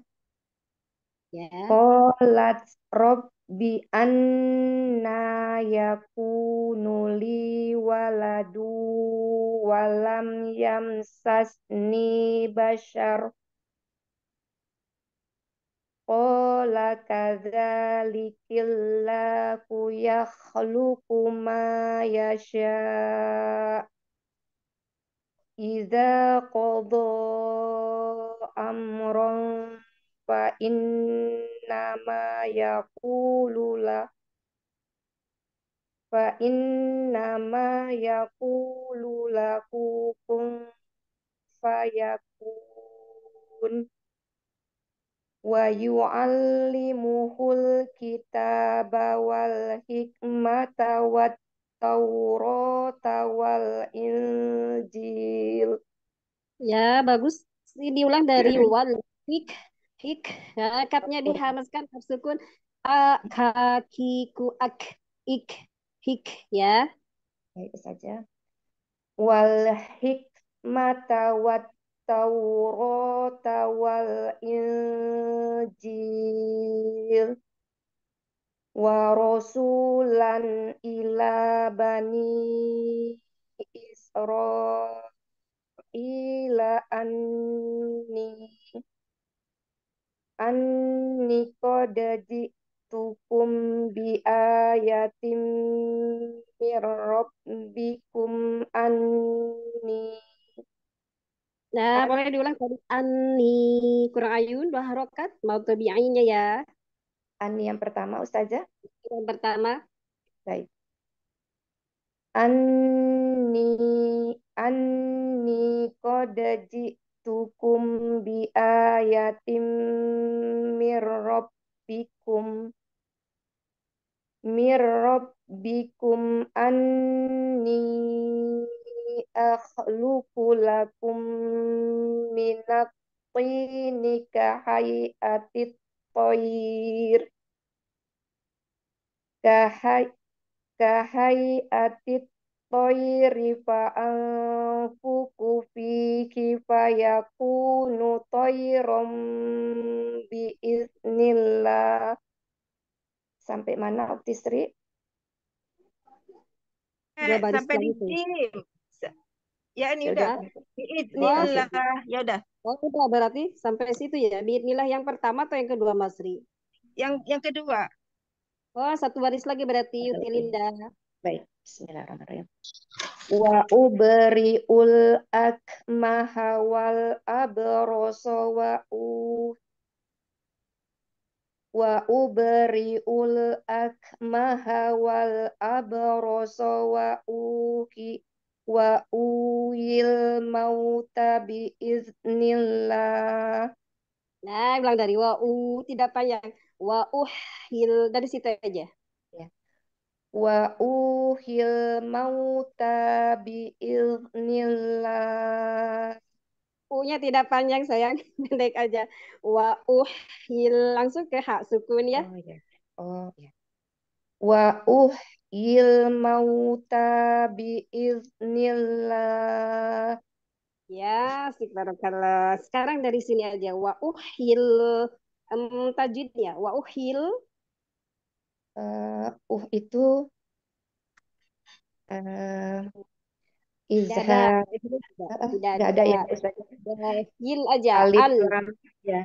S2: Ya.
S10: Qalat rabbi anna yakunu li waladu walam yamsasni bashar. Qala kadzalikillahu yakhluqu ma yasha' Idza qada amran fa innama yaqulu la fa innama yaqulu lahu kun fayakun wa yu'allimuhul kitaba wal hikmata wat taurata wal injil.
S2: Ya, bagus. Ini diulang dari wal hik hik. Ya, kapnya dihamaskan harf sukun a kaki ku ak ik hik ya.
S10: Baik saja. Wal hikmata wat taurata wal injil wa rasulan ila bani Israila anni anni qad ji'tukum bi ayatim mir rabbikum anni
S2: Nah, boleh diulang tadi ani kurang ayun dua harokat mau tabi'innya ya.
S10: Ani yang pertama Ustazah.
S2: Yang pertama.
S10: Baik. Anni anni qad ji'tukum bi ayatim mir rabbikum mir rabbikum anni akhluqu lakum minat tini kahayatit toir kahai kahayatit toiri fa'anfuku fihi fayakunu toirom biiznillah sampai mana Ukti Sri?
S5: Eh, sampai di jim. Ya ini
S10: Sudah.
S5: udah. Biidnillah. Ya udah.
S2: Oh, udah berarti sampai situ ya. Biidnillah yang pertama atau yang kedua, Masri?
S5: Yang yang kedua.
S2: Oh, satu baris lagi berarti Utilinda.
S10: Baik, bismillahirrahmanirrahim. Wa ubri'ul akmaha wal abrasa wa u wa ubri'ul akmaha wal abrasa wa uhi wa uyil mauta bi iznillah.
S2: Nah, bilang dari wa u tidak panjang. Wa uhil dari situ aja.
S10: Wa uhil mauta bi iznillah.
S2: U-nya tidak panjang sayang, pendek aja. Wa uhil langsung ke hak sukun ya.
S10: Oh ya. Oh ya. Wa uhyil mauta bi iznillah.
S2: Ya, barakallah. Sekarang dari sini aja. Wa uhil um, tajwidnya. Wa uhil
S10: Uh, uh itu uh,
S2: tidak ada.
S10: izhar
S2: Tidak tidak
S10: nggak ada ya?
S2: Hil aja.
S10: Alif
S2: Al.
S10: lam ya.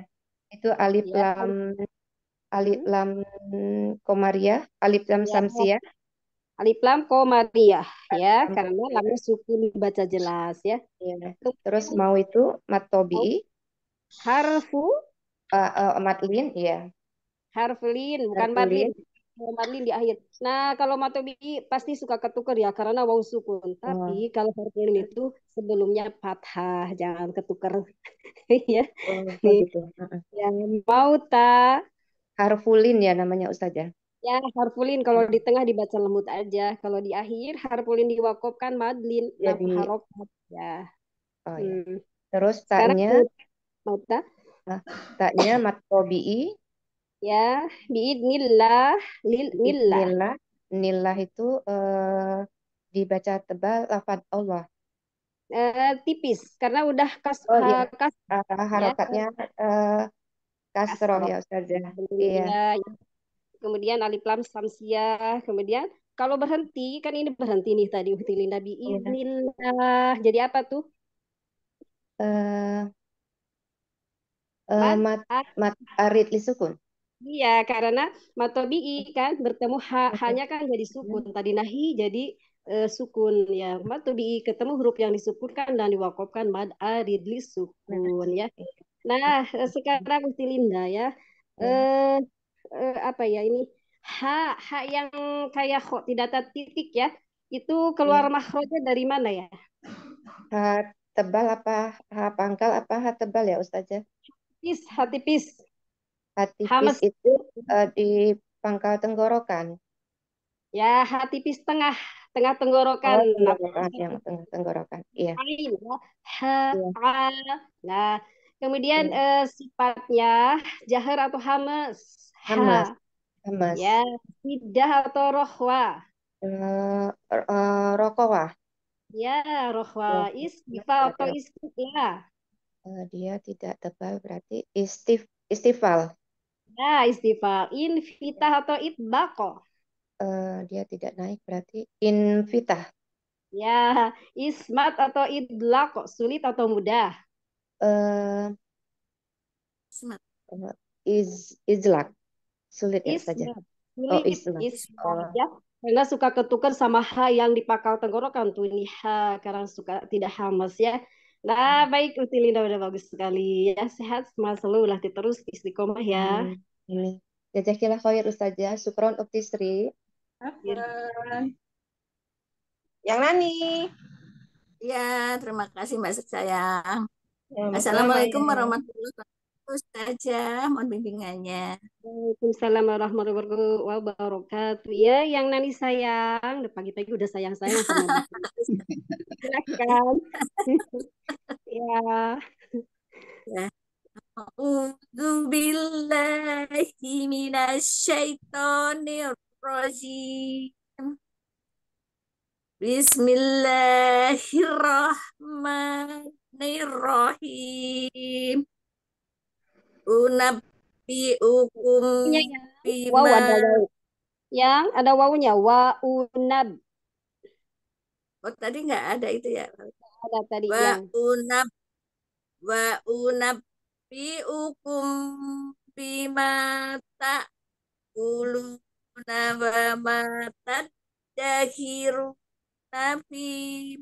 S10: Itu alif
S2: Ya.
S10: lam alif
S2: Hmm.
S10: lam komariah, alif lam
S2: Ya.
S10: samsiah.
S2: Alif lam komariah ya,
S10: Lam
S2: karena
S10: komariah.
S2: lamnya sukun dibaca jelas ya.
S10: Ya.
S2: Kemudian
S10: Terus mau itu mat tobi'i,
S2: harfu
S10: uh, uh, matlin ya.
S2: harflin bukan. Kalau madlin di akhir. Nah, kalau matobi pasti suka ketukar ya karena waw sukun.
S10: Oh,
S2: Tapi kalau harflin itu sebelumnya fathah, jangan ketukar ya.
S10: oh, oh gitu. Uh-uh.
S2: yang mauta
S10: Harfulin ya namanya Ustazah.
S2: ya harfulin kalau di tengah dibaca lembut aja. Kalau di akhir harfulin diwakofkan madlin
S10: Jadi
S2: harokat ya.
S10: oh ya.
S2: Hmm.
S10: Terus taknya
S2: mauta
S10: uh, taknya mat tobi'i
S2: ya biidnillah lil nillah.
S10: Nillah itu eh, dibaca tebal lafaz Allah.
S2: Eh, tipis karena udah kas
S10: Oh iya,
S2: kas ya
S10: harokatnya eh, kasroh
S2: kasroh.
S10: ya Ustazah. Iya.
S2: Kemudian alif lam samsiah. Kemudian kalau berhenti kan ini berhenti nih tadi uhtilin nabi
S10: Iya.
S2: iznillah. Jadi apa tuh?
S10: Eh, eh,
S2: Mat
S10: mat
S2: ah,
S10: mat arid li sukun.
S2: Iya karena matobi'i kan bertemu ha hanya kan jadi sukun. Tadi nahi jadi eh, sukun ya. Matobi'i ketemu huruf yang disukunkan dan diwakofkan mad arid li
S10: Nah,
S2: sukun ya.
S10: iya.
S2: Nah, eh, sekarang Ustilinda ya.
S10: Ya.
S2: Eh, eh, apa ya ini? Ha, ha yang kayak kok tidak ada titik ya. Itu keluar
S10: Iya.
S2: makhrajnya dari mana ya?
S10: Ha tebal apa ha pangkal apa ha tebal ya Ustazah?
S2: Tipis, ha tipis.
S10: Hati
S2: Hamas.
S10: pis itu eh, di pangkal tenggorokan.
S2: Ya, hati pis tengah, tengah
S10: Oh,
S2: tenggorokan. Nah,
S10: tenggorokan yang tengah tenggorokan. Iya.
S2: ain ya. Ha,
S10: Iya.
S2: a. Nah, kemudian
S10: Iya.
S2: eh, sifatnya jahar atau hamas.
S10: Hamas.
S2: Ha.
S10: Hamas.
S2: Ya, sidah atau rohwa.
S10: Eh, eh, rokowah.
S2: Ya, rohwa.
S10: Ya,
S2: Istifa atau
S10: ada.
S2: istilah.
S10: Eh, dia tidak tebal berarti istif istifal.
S2: Ya, istifal. Infitah atau itbaqo.
S10: Eh, dia tidak naik berarti invitah.
S2: Ya, ismat atau idlaq. Sulit atau mudah.
S10: Eh,
S9: Semat.
S10: eh, iz izlak. Sulit ya saja.
S2: Ismat.
S10: Oh,
S2: Sulit. Ismat
S10: Oh,
S2: ya. Karena suka ketukar sama ha yang di pangkal tenggorokan tuh ini ha karena suka tidak hamas ya. Nah, baik Utilinda udah bagus sekali ya. Sehat semangat selalu lah terus istiqomah ya.
S10: amin. Jazakillah khair Ustazah. Syukron Ukti Sri.
S5: Yang Nani.
S9: Ya, terima kasih Mbak sayang.
S5: Ya,
S9: Assalamualaikum
S5: ya.
S9: warahmatullahi wabarakatuh. Ustazah, mohon bimbingannya.
S2: Waalaikumsalam warahmatullahi wabarakatuh. Ya, yang nani sayang, pagi-pagi udah sayang-sayang sama. Silakan. ya.
S9: Ya. A'udzu billahi minasyaitonir rajim. Bismillahirrahmanirrahim. Unabbiukum
S2: Punya ya. Wow, ada. Yang ada wawunya wa unab.
S9: Oh, tadi nggak ada itu ya.
S2: Ada tadi
S9: Wa
S2: yang
S9: unab wa unabbiukum bima ta'kuluna wa ma tadakhiruna fi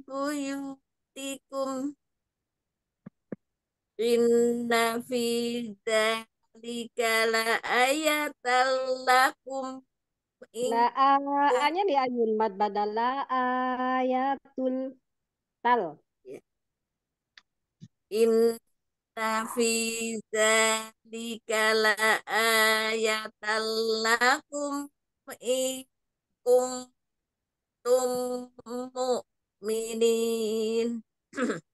S9: buyutikum inna fi dzalika la ayatan lakum
S2: La A-nya di ayun mad badala ayatul tal.
S9: Inna fi dzalika la ayatan lakum in kuntum mu'minin.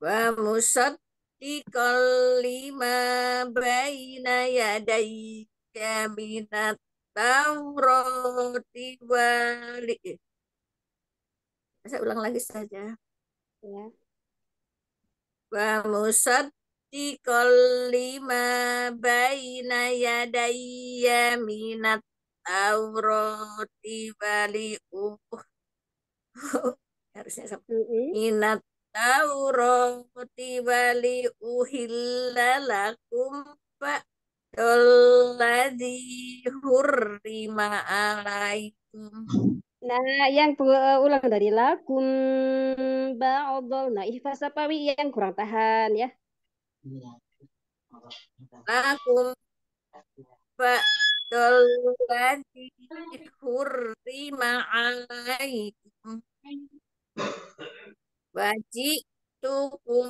S9: Wa musaddiqal lima baina yadayya minat Taurati wali Saya ulang lagi saja.
S2: Ya.
S9: Wa musaddiqal lima baina yadayya minat Taurati wali uh. Harusnya.
S2: Mm-mm.
S9: Minat Taurati wali uhilla lakum ba'dalladzi hurrima alaikum.
S2: Nah, yang pu- ulang dari lakum ba'dal. Nah, ihfaz sapawi yang kurang tahan ya.
S9: Lakum ba'dalladzi hurrima alaikum. Wajitukum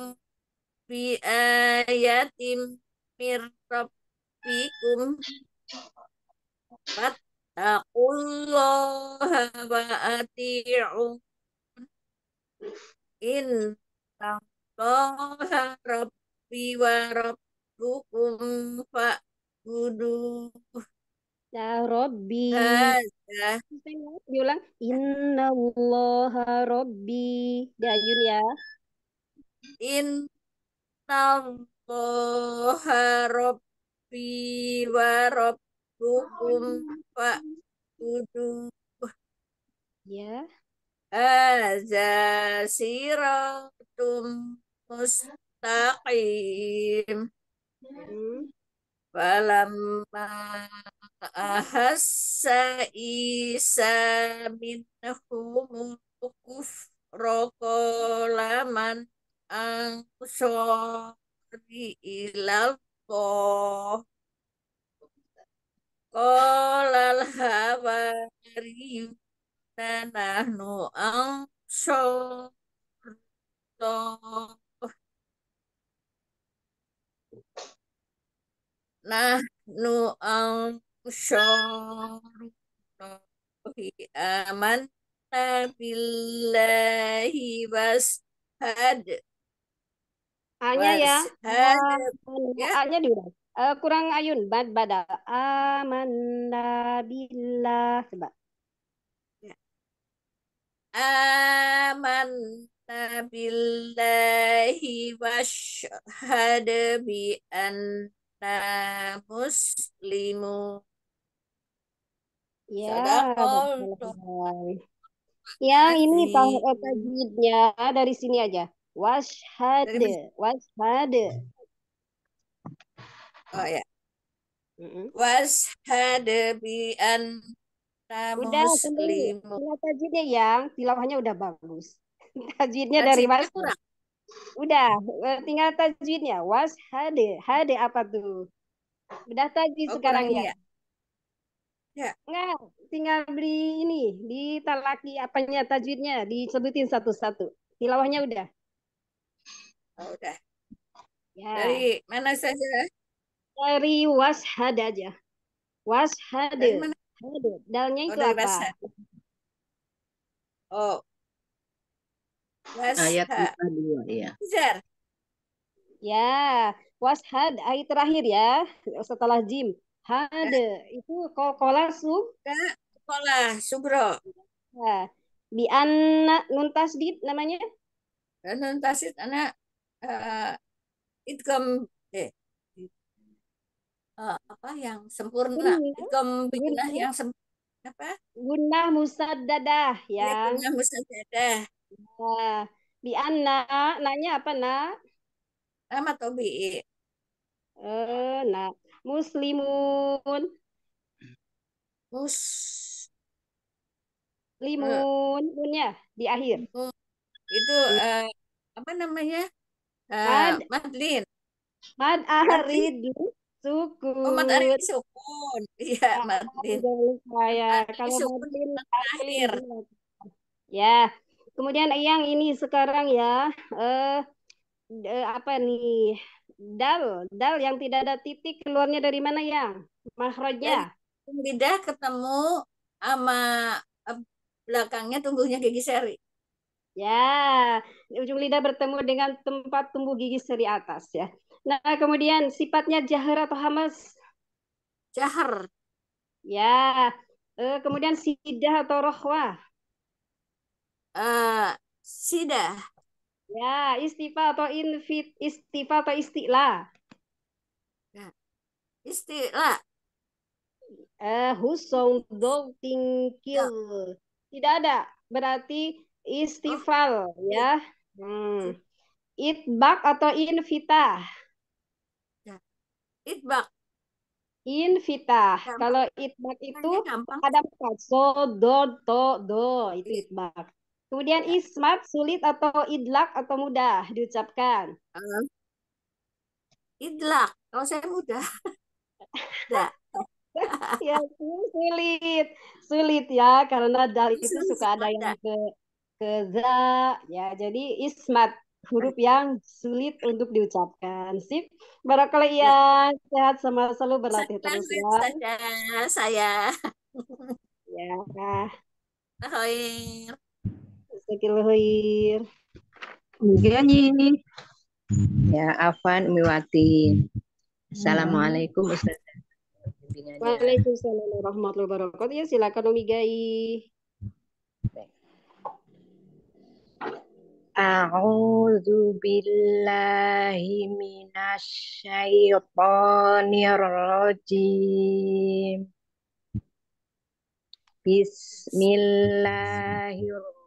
S9: bi ayatim mir rabbikum fattaqullaha wa ati'un inna allaha rabbi wa rabbukum fa'budu
S2: Ya Robbi.
S9: hadza
S2: Diulang. Inna allaha Robbi. Di ayun ya.
S9: inna allaha rabbi wa rabbukum fa'budu
S2: Ya.
S9: hadza siratum mustaqim
S2: Hmm.
S9: falamma ahassa Isa minhumul kufra qala man ansari ilallah qala al-hawariyuna nahnu ansarullah nahnu ansyarullahi amanna billahi washhad
S2: A-nya ya.
S9: washhad ya
S2: diulang. Eh, kurang ayun. Bad badal. Amanna billah. Coba.
S9: ya. amanna billahi washhad bi anna muslimu
S2: Ya,
S9: sadaqallah
S2: betul. Yang ini tahu tajwidnya dari sini aja. Washhad,
S9: mana?
S2: washhad.
S9: oh ya washhad bi anna
S2: Udah
S9: muslimu
S2: Tinggal tajwidnya yang tilawahnya udah bagus. Tajwidnya dari
S9: kurang
S2: Udah, eh, tinggal tajwidnya. Washhad, hade apa tuh? Udah tajwid
S9: oh
S2: sekarang ya.
S9: ya ya
S2: Enggak, tinggal beli ini, ditalaki apanya tajwidnya, disebutin satu-satu. Tilawahnya udah.
S9: oh, udah
S2: Ya,
S9: dari mana saja
S2: dari washhad aja. Washhad.
S9: dari mana.
S2: Dalnya
S9: oh
S2: itu
S9: dari
S2: apa?
S9: oh
S11: Ayat
S9: washhad
S11: 52 ya.
S9: Jar.
S2: Ya, washhad ayat terakhir ya, setelah jim. Hade itu kola sub.
S9: Kak, sekolah Subro.
S2: Ya. Bi anna nun tasdid namanya.
S9: Dan tasit anak eh idgam eh eh, apa yang sempurna binah
S2: gunnah,
S9: yang sem apa
S2: gunnah musaddadah
S9: ya
S2: yang
S9: punya musajadah
S2: ya. Bi anna, nanya apa nak?
S9: nama tobi
S2: Eh, nah, muslimun,
S9: mus.
S2: Limun, munnya di akhir.
S9: mu- itu eh, apa namanya? Eh
S2: Mad,
S9: madlin.
S2: Mad arid,
S9: oh mad arif
S2: sukun.
S9: sukun iya
S2: Ah,
S9: madlin
S2: ya.
S9: arif
S2: Kalau
S9: sukun
S2: madlin
S9: terakhir.
S2: Ya, kemudian yang ini sekarang ya, eh, eh, apa nih? Dal, dal yang tidak ada titik keluarnya dari mana Makhrajnya.
S9: ujung lidah ketemu sama eh, belakangnya tumbuhnya gigi seri
S2: Ya, ujung lidah bertemu dengan tempat tumbuh gigi seri atas ya. Nah, kemudian sifatnya jahar atau hamas.
S9: jahar
S2: Ya, eh, kemudian sidah atau rohwah.
S9: eh sidah
S2: Ya, istifa atau infit, istifa atau istilah.
S9: ya, istilah
S2: Eh, husong
S9: ya
S2: tingkil. Tidak ada. Berarti
S9: oh
S2: istifal
S9: iya.
S2: ya. Hmm. Itbak atau invitah.
S9: ya itbak
S2: Invitah.
S9: gampang
S2: Kalau itbak itu
S9: gampang
S2: ada. So, do, to, do. Itu itbak. Kemudian ismat, sulit atau idlak atau mudah diucapkan.
S9: Eh, idlak kalau saya mudah Dah.
S2: Ya, sulit. Sulit ya, karena dal itu suka ada yang ke ke za ya. Jadi ismat huruf yang sulit untuk diucapkan. Sip. Barakallah
S9: ya
S2: ya. Sehat sama selalu berlatih terus ya.
S9: saja saya
S2: Ya.
S9: Ahoy.
S2: Sekilhuir.
S12: Nyanyi.
S11: Ya, Afan Miwati.
S12: Hmm.
S11: Assalamualaikum Ustaz.
S2: Waalaikumsalam warahmatullahi wabarakatuh. Ya, silakan Umi Gai.
S12: A'udzu billahi minasyaitonir rajim. Bismillahirrahmanirrahim.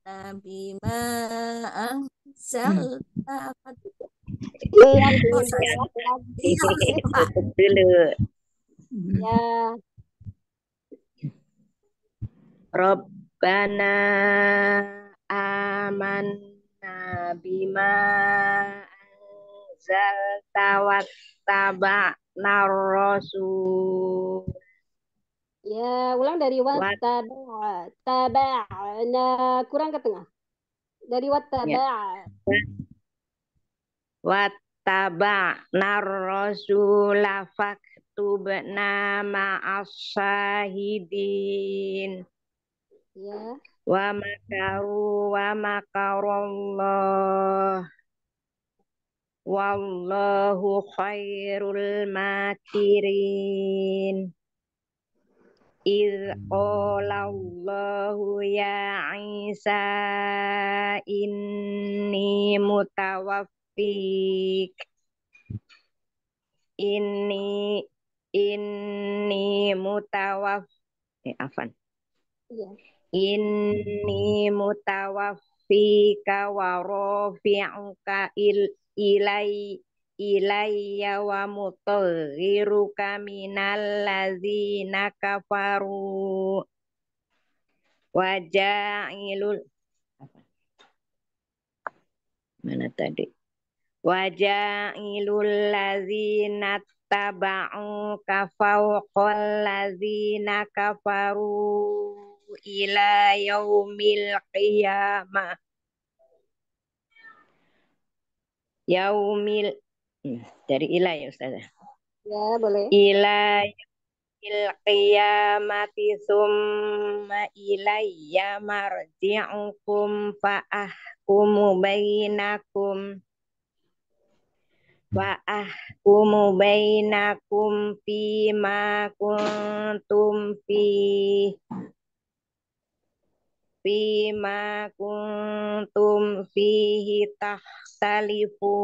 S9: Nabi ma anzalta
S2: Yang dengan
S9: saya
S2: berat lagi.
S12: Tutup dulu.
S2: Ya,
S12: Rabbana amanna bima anzalta wattaba'na rasul
S2: ya ulang dari
S12: wat
S2: wattaba. Taba'na kurang ke tengah. Dari
S12: ya
S2: wattaba.
S12: wattaba'na rasula faktubna ma'as syahidin
S2: Ya.
S12: wa makaru wa makarallah wallahu khairul makirin إذ قال الله يا عيسى إني متوفيك إني إني متوف eh, afan
S2: Iya.
S12: Inni mutawaffika wa rafi'uka il ilai ilayya wa mutahhiruka minal ladzina kafaru. Wa ja'ilul mana tadi? Wa ja'ilul ladzina taba'uka fawqal ladzina kafaru ila yaumil qiyamah. Yaumil dari ila ya Ustazah
S2: Ya, boleh.
S12: ila yaumil qiyamati summa ilayya marji'ukum fa ahkumu bainakum wa ahkumu bainakum fima kuntum fi fima kuntum fihi takhtalifun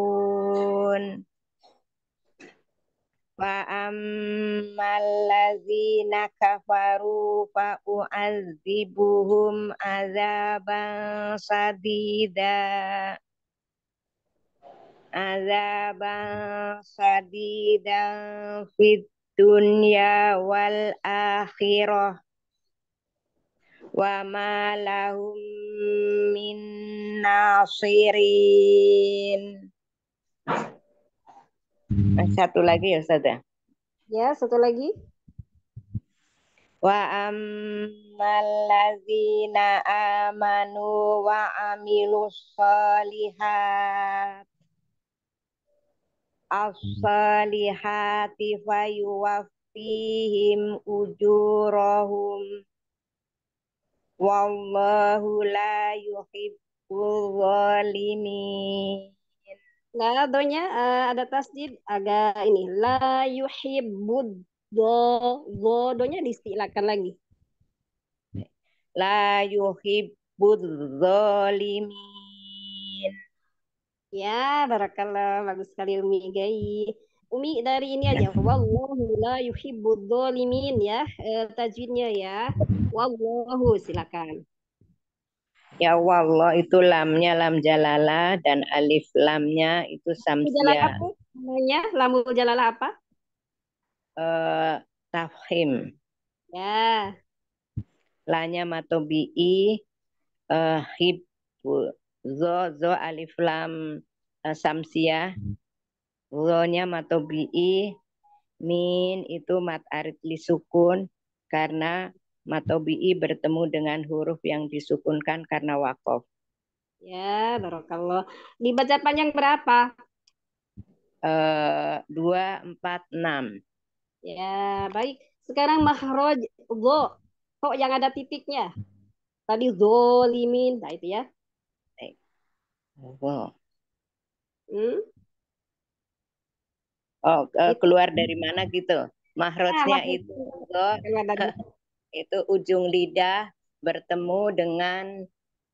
S12: wa ammal ladzina kafaru fa u'adzibuhum azaban sadida. Azaban sadidan fid dunya wal akhirah wa ma lahum min nasirin. Satu lagi ya Ustazah
S2: Ya, satu lagi.
S12: Wa ammal ladzina amanu wa amilus solihat as-salihati fayuwaffihim ujurahum wallahu la yuhibbul zalimin
S2: Nah, donya eh, ada tasdid agak ini la yuhibbud do do donya diistilakan lagi.
S12: la yuhibbul zalimin
S2: Ya, barakallah bagus sekali Umi Gai. Umi dari ini aja. Wallahu la yuhibbud dzalimin ya. Eh, tajwidnya ya. Wallahu silakan.
S12: Ya wallah itu lamnya lam jalalah dan alif lamnya itu samsia
S2: apa namanya? Lamul jalalah apa?
S12: eh tafhim.
S2: Ya.
S12: Lanya matobi'i eh hibbu zo zo alif lam eh, samsia Zo-nya matobi'i min itu mat arid li sukun karena matobi'i bertemu dengan huruf yang disukunkan karena wakof.
S2: Ya, barakallah. Dibaca panjang berapa?
S12: Eh dua empat enam.
S2: Ya, baik. Sekarang mahroj zo. Kok yang ada titiknya? Tadi zolimin. Nah, itu ya.
S12: Wow.
S2: Hmm?
S12: Oh, eh,
S2: Itu.
S12: keluar dari mana gitu?
S2: Nah,
S12: Mahrojnya
S2: mahroj
S12: itu
S2: ada di
S12: itu ujung lidah bertemu dengan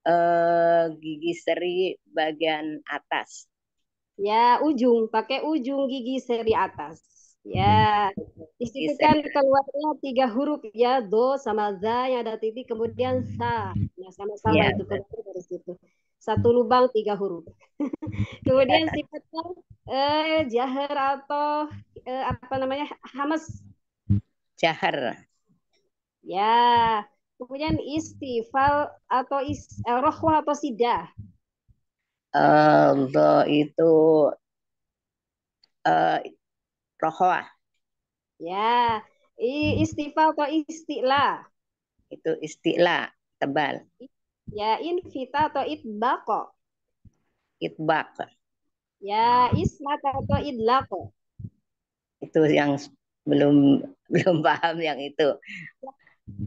S12: eh, gigi seri bagian atas.
S2: Ya, ujung, pakai ujung gigi seri atas. Ya, di situ
S12: seri
S2: kan keluarnya tiga huruf ya, do sama za yang ada titik, kemudian sa. Nah, sama-sama
S12: Ya,
S2: itu keluar dari situ. Satu lubang tiga huruf. Kemudian sifatnya eh jahar atau eh, apa namanya? hamas.
S12: jahar.
S2: Ya. Kemudian istifal atau is, eh, rohwa atau sidah.
S12: Eh, zo itu eh, rohwah.
S2: Ya. I, istifal atau istilah.
S12: Itu istilah tebal.
S2: Ya, invita atau itbaqo.
S12: Itbaq.
S2: Ya, ismat atau idlaq.
S12: Itu yang belum belum paham yang itu.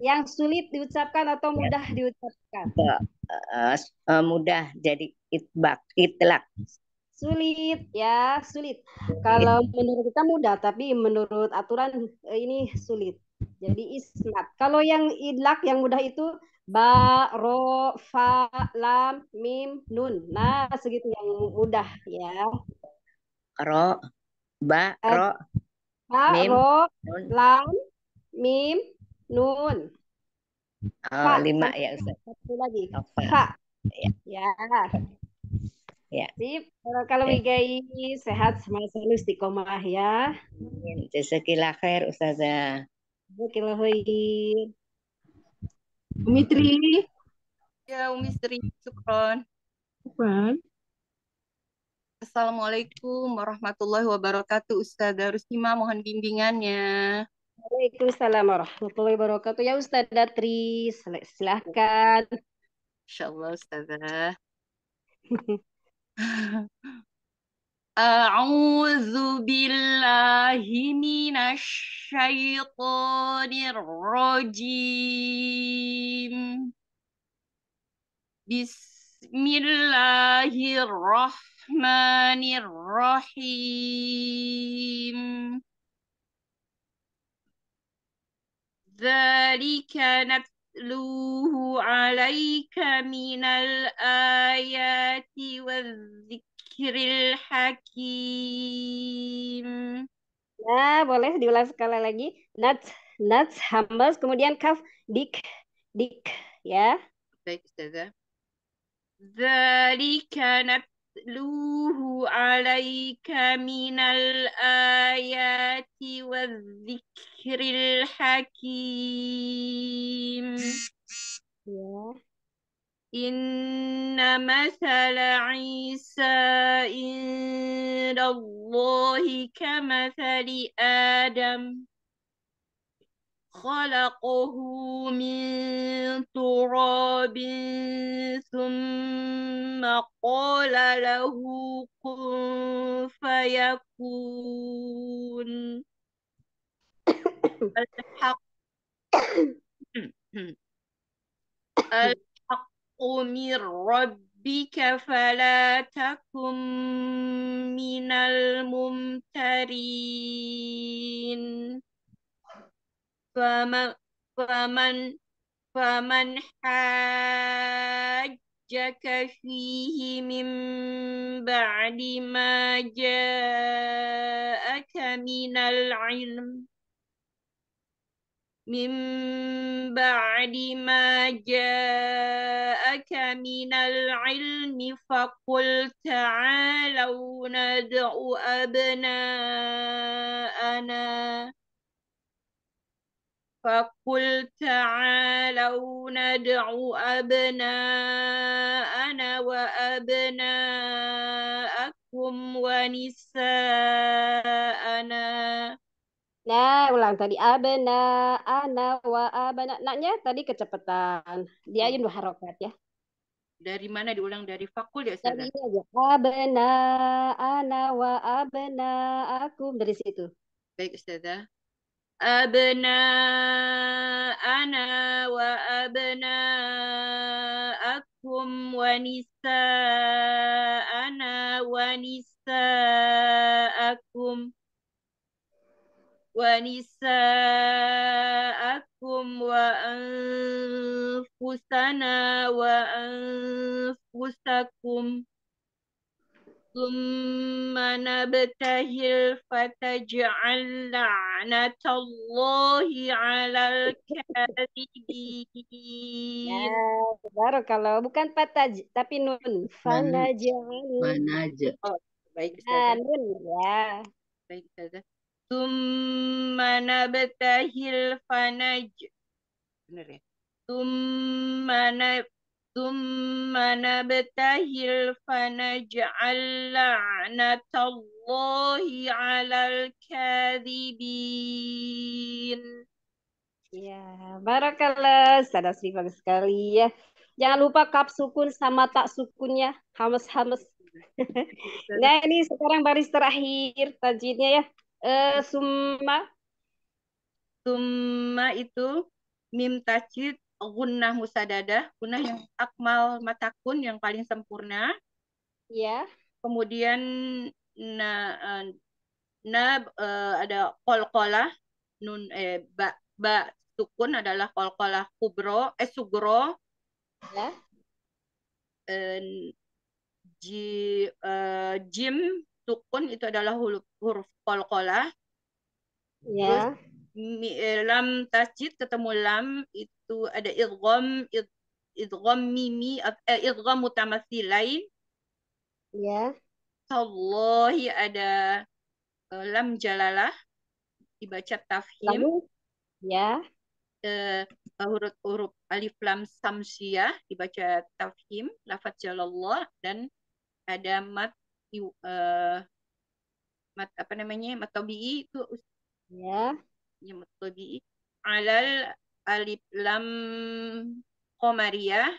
S2: Yang sulit diucapkan atau
S12: Ya.
S2: mudah diucapkan?
S12: Eh, eh, eh, mudah jadi itbak, itlak.
S2: Sulit, ya, sulit. Kalau menurut kita mudah, tapi menurut aturan eh, ini sulit. Jadi ismat. Kalau yang idlak yang mudah itu ba, ro, fa, lam, mim, nun. Nah, segitu yang mudah ya.
S12: Ro, ba,
S2: Eh,
S12: ro,
S2: Ba,
S12: mim,
S2: ro,
S12: nun.
S2: lam, mim, nun.
S12: Oh,
S2: Fa,
S12: lima ya Ustaz.
S2: satu lagi.
S12: Oh, fa. Ya,
S2: Ya.
S12: ya.
S2: Sip. Kalau
S12: Eh,
S2: Migai sehat semangat selalu istiqomah ya.
S12: amin. Jazakillah khair Ustazah.
S2: Barakallahu khair.
S5: Umi Tri.
S13: Ya, Umi Sri, syukron.
S5: Syukran.
S13: Assalamualaikum warahmatullahi wabarakatuh. Ustazah Rusima, mohon bimbingannya.
S2: Waalaikumsalam warahmatullahi wabarakatuh. Ya Ustazah Tri, sil- silahkan.
S13: Insyaallah Ustazah. أعوذ بالله من الشيطان الرجيم. بسم الله الرحمن الرحيم. ذلك نتلوه عليك من الآيات والذكر. Zikril Hakim.
S2: Nah, boleh diulang sekali lagi. Nat, nat, hamas kemudian kaf, dik, dik, ya.
S13: Baik, Ustazah. Zalika natluhu alaika minal ayati wa zikril hakim.
S2: Ya.
S13: إن مثل عيسى عند الله كمثل آدم. خلقه من تراب ثم قال له كن فيكون. الحق من ربك فلا تكن من الممترين. فمن فمن فمن حاجك فيه من بعد ما جاءك من العلم من بعد ما جاءك من العلم فقل تعالوا ندع أبناءنا. فقل تعالوا ندع أبناءنا وأبناءكم ونساءنا.
S2: Nah, ulang tadi abna, ana, wa abana. Naknya tadi kecepatan. Dia aja hmm. dua harokat ya.
S13: Dari mana diulang dari fakul ya Ustazah?
S2: Dari aja. Abna, ana, wa abna, aku. Dari situ.
S13: Baik Ustazah. Abna, ana, wa abna, akum, wa nisa, ana, wa nisa, akum. ونساءكم وأنفسنا وأنفسكم ثم نبتهل فتجعل لعنة الله على الكاذبين
S2: Nah, baru kalau bukan pataj, tapi nun.
S11: Mana
S2: Fanajalun.
S11: mana aja.
S13: Oh, baik
S2: Nah,
S13: Ustazah.
S2: nun ya.
S13: Baik Ustazah. ثم نبتهل فنج benar ya ثم نب ثم نبتهل فنجعل لعنة الله على الكاذبين
S2: Ya, barakallah. Sadasri bagus sekali ya. Jangan lupa kap sukun sama tak sukunnya. Hames-hames. Nah, ini sekarang baris terakhir tajwidnya ya. Eh, summa
S13: Summa itu mim tajwid gunnah musadadah, gunnah yang akmal matakun yang paling sempurna.
S2: ya.
S13: Kemudian na eh, na eh, ada qalqalah nun eh ba ba sukun adalah qalqalah kubro eh sugro
S2: Ya.
S13: eh, ji eh, jim sukun itu adalah huruf huruf qalqalah
S2: Ya.
S13: mi, eh, lam tasjid ketemu lam itu ada idgham id, idgham mimi eh, idgham mutamatsilain
S2: Ya.
S13: tallahi ada eh, lam jalalah dibaca tafhim
S2: Lalu ya.
S13: eh, huruf-huruf alif lam samsiyah dibaca tafhim lafaz jalallah dan ada mat eh, mat apa namanya mat tabi'i itu
S2: Ya.
S13: ya mat tabi'i alal alif lam qamariyah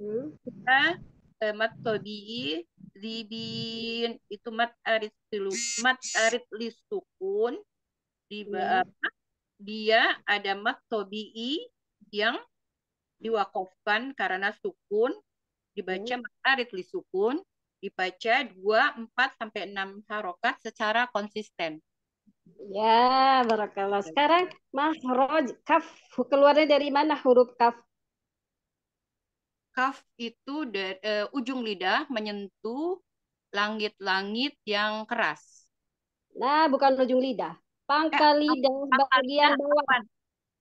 S2: Hmm.
S13: kita eh, mat tabi'i ribin itu mat arid tilu mat arid lisukun di
S2: Ya.
S13: apa? Dia ada mat tabi'i yang diwakafkan karena sukun. Dibaca mat arid lisukun dibaca 2, 4 sampai 6 harokat secara konsisten.
S2: Ya, barakallah. Sekarang makhraj kaf keluarnya dari mana huruf kaf?
S13: Kaf itu dari ujung lidah menyentuh langit-langit yang keras.
S2: Nah, bukan ujung lidah. Pangkal lidah bagian bawah.
S13: Apaan?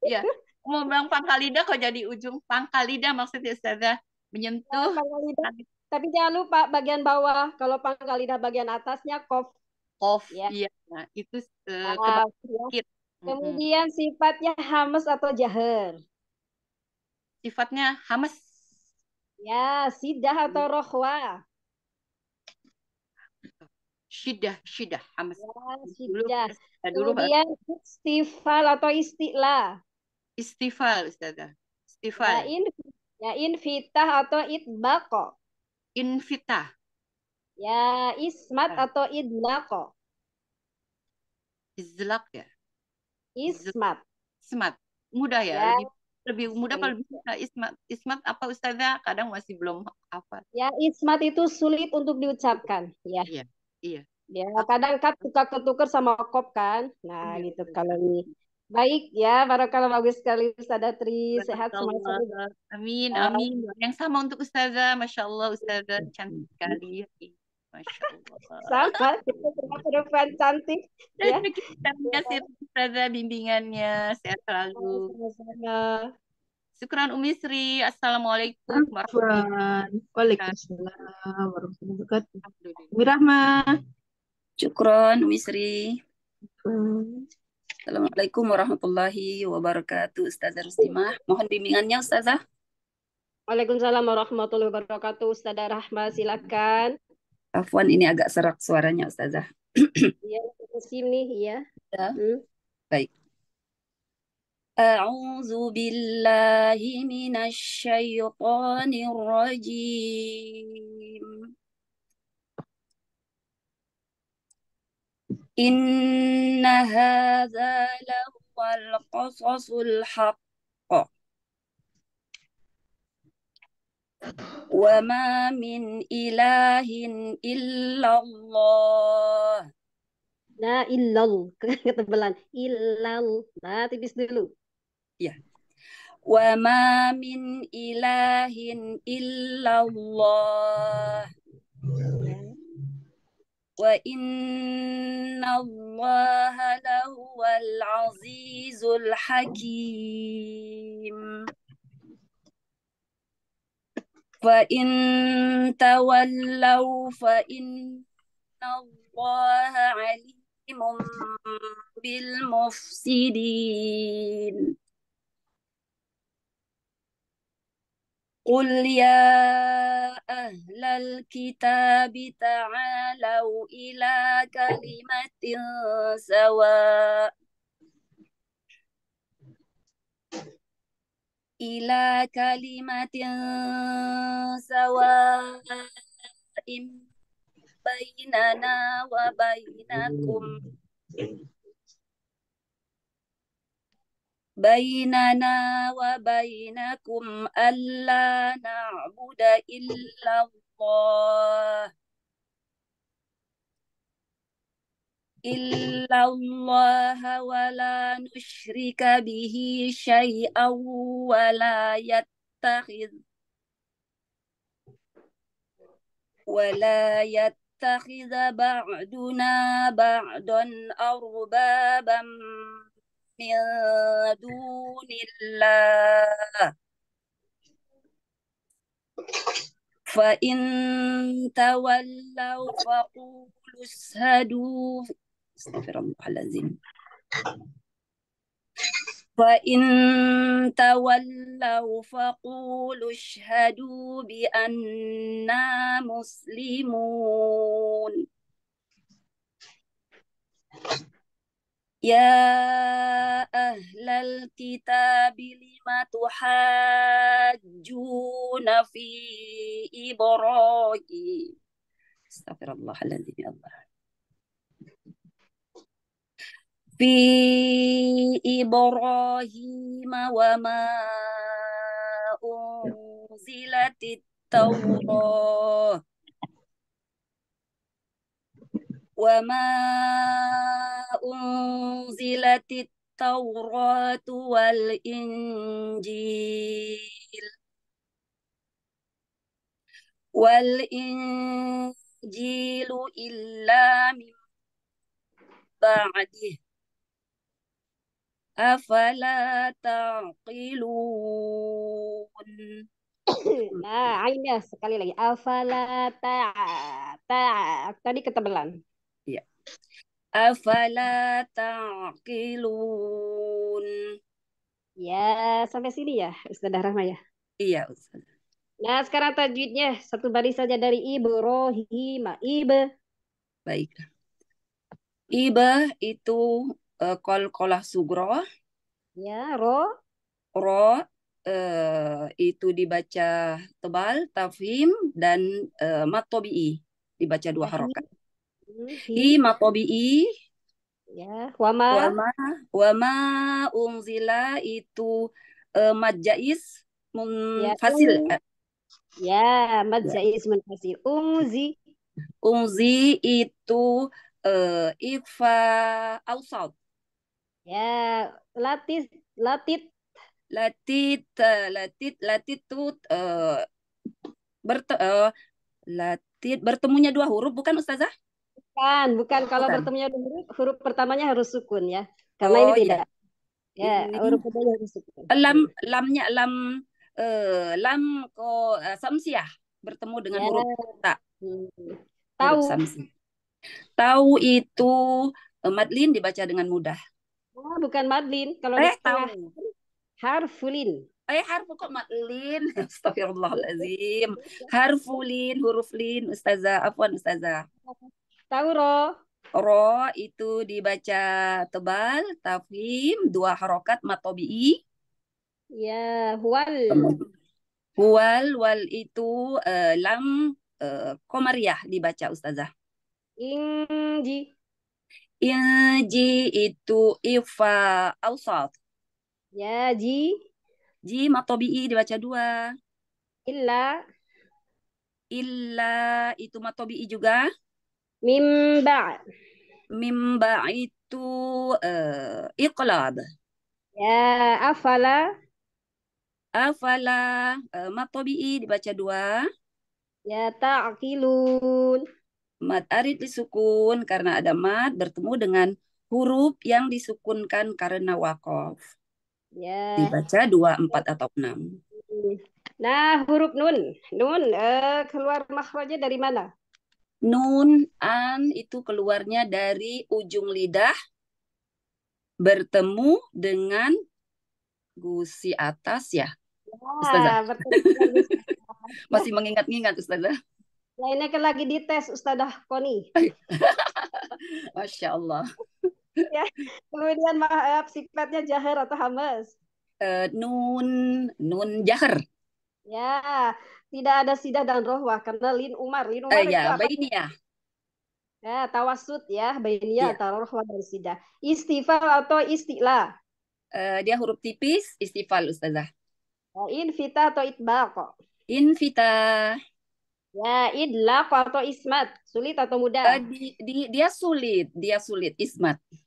S13: Ya, mau bilang pangkal lidah kok jadi ujung pangkal lidah maksudnya Ustazah menyentuh
S2: Pangkal lidah. Tapi jangan lupa bagian bawah. Kalau pangkal lidah bagian atasnya kof.
S13: kof.
S2: Ya.
S13: Iya, nah, itu eh,
S2: Ah,
S13: kebalik
S2: ya. Kemudian sifatnya hamas atau jahar.
S13: Sifatnya hamas.
S2: Ya, sidah atau rohwa.
S13: Shidah, shidah, hamas.
S2: Ya, sidah.
S13: dulu
S2: Kemudian istifal atau istilah.
S13: istifal, Ustazah.
S2: Ya,
S13: Istifal.
S2: in, ya infitah atau itbaqo.
S13: Invitah.
S2: Ya, ismat
S13: Ah.
S2: atau idlaqo.
S13: Izlak ya.
S2: Ismat.
S13: Ismat. Mudah ya.
S2: Ya.
S13: Lebih, lebih mudah apa lebih susah? Ismat. Ismat apa Ustazah? Kadang masih belum hafal.
S2: Ya, ismat itu sulit untuk diucapkan. Ya,
S13: Iya, iya.
S2: ya kadang kan suka ketukar sama kop kan. Nah,
S13: Iya,
S2: gitu
S13: betul.
S2: kalau ini. Baik ya, barakallah bagus sekali Ustazah Tri. Sehat.
S13: Barakallah. Amin,
S2: Ya.
S13: amin. Yang sama untuk Ustazah. Masya Allah, Ustazah. Cantik sekali. Masya Allah.
S2: Sama, kita semua perempuan cantik. Ya,
S13: Dan kita kasih Ustazah bimbingannya. Sehat selalu.
S2: sama-sama.
S13: Syukran Umi Sri. Assalamualaikum warahmatullahi
S5: Afwan. Waalaikumsalam warahmatullahi wabarakatuh.
S13: wabarakatuh.
S5: Umi Rahma.
S14: Syukron, Umi Sri.
S5: Hmm.
S14: Assalamualaikum warahmatullahi wabarakatuh. Ustazah Rustimah. Mohon bimbingannya, Ustazah.
S2: Waalaikumsalam warahmatullahi wabarakatuh. Ustazah Rahma, silakan.
S14: Afwan, ini agak serak suaranya, Ustazah.
S2: Ya, musim nih, ya.
S14: Ya.
S2: Hmm.
S14: Baik. أعوذ بالله من الشيطان الرجيم إن هذا لهو القصص الحق وما من إله إلا الله
S2: Nah, illal. Ketebalan. Illal. Nah, tipis dulu.
S14: Ya. وما من إله إلا الله
S2: Ya.
S14: وإن الله لهو العزيز الحكيم. فإن تولوا فإن الله عليم بالمفسدين. قل يا أهل الكتاب تعالوا إلى كلمة سواء إلى كلمة سواء بيننا وبينكم بيننا وبينكم ألا نعبد إلا الله. إلا الله ولا نشرك به شيئا ولا يتخذ ولا يتخذ بعضنا بعضا أربابا من دون الله. فإن تولوا فقولوا اشهدوا استغفر الله العظيم. فإن تولوا فقولوا اشهدوا بأننا مسلمون. يا أهل الكتاب لم تحاجون في إبراهيم؟ استغفر الله الذي الله. في إبراهيم وما أنزلت التوراة. وما أنزلت التوراة والإنجيل والإنجيل إلا من بعده أفلا تعقلون
S2: Nah, Ainnya sekali lagi. Afala ta'a ta'a. Tadi ketebelan.
S14: Afala ta'qilun.
S2: Ya, sampai sini ya, Ustazah Rahma ya.
S14: Iya, Ustaz.
S2: Nah, sekarang tajwidnya satu baris saja dari Ibrahim. Ibe.
S14: Baik. Iba itu uh, kol-kolah sugro.
S2: Ya, ro.
S14: Ro uh, itu dibaca tebal, tafhim, dan uh, matobi'i. Dibaca dua harokat. Hi matobi'i.
S2: Ya, wama.
S14: Wama, wama unzila itu uh, majais munfasil.
S2: Ya, ya majais munfasil. Unzi.
S14: Unzi itu uh, ifa ausad.
S2: Ya, latit, latit.
S14: Latit, uh, latit, latit itu uh, berte, uh, latit bertemunya dua huruf bukan Ustazah?
S2: Bukan, bukan. Kalau
S14: Bukan.
S2: bertemunya huruf, huruf pertamanya harus sukun ya. Karena
S14: Oh,
S2: ini
S14: iya.
S2: tidak. Ya,
S14: Ini
S2: huruf keduanya harus sukun.
S14: lam lamnya lam eh, lam ko eh, samsiah bertemu dengan
S2: Ya.
S14: huruf ta
S2: Hmm. Tahu.
S14: Tahu itu eh, madlin dibaca dengan mudah.
S2: Oh, bukan madlin. Kalau
S14: Eh tahu.
S2: harfulin.
S14: Eh harfu kok madlin? Astagfirullahalazim. Harfulin, huruf lin, Ustazah. Afwan Ustazah.
S2: Tahu ro.
S14: Ro itu dibaca tebal, tafhim, dua harokat matobi'i.
S2: Ya, huwal.
S14: Huwal, wal itu eh, lam eh, komariah dibaca Ustazah.
S2: Inji.
S14: Inji itu ifa ausat.
S2: Ya, ji.
S14: Ji matobi'i dibaca dua.
S2: Illa.
S14: Illa itu matobi'i juga.
S2: Mimba.
S14: Mimba itu eh, iqlab.
S2: Ya, afala.
S14: Afala eh, matobi'i dibaca dua.
S2: Ya, ta'qilun.
S14: Mad arid disukun karena ada mad bertemu dengan huruf yang disukunkan karena wakof.
S2: Ya.
S14: Dibaca dua, empat, atau enam.
S2: Nah, huruf nun. Nun eh, keluar makhrajnya dari mana?
S14: Nun, an itu keluarnya dari ujung lidah bertemu dengan gusi atas ya. Ustazah.
S2: Ya,
S14: Masih mengingat-ingat Ustazah.
S2: Lainnya kan lagi dites Ustazah Koni.
S14: Masya Allah.
S2: ya. Kemudian maaf sifatnya jahar atau hamas.
S14: Eh, nun, nun jahar.
S2: Ya, tidak ada sidah dan rohwah karena lin umar. Lin umar
S14: Eh,
S2: itu
S14: ya,
S2: apa?
S14: bainiyah.
S2: Ya, tawasud ya, bainiyah
S14: Iya.
S2: antara rohwa dan sidah. Istifal atau istilah.
S14: Eh, dia huruf tipis, istifal Ustazah.
S2: Ya, infita atau itbaq.
S14: Invita.
S2: Ya, idlaq atau ismat. Sulit atau
S14: Eh,
S2: mudah.
S14: di, di, dia sulit, dia sulit, ismat. Eh,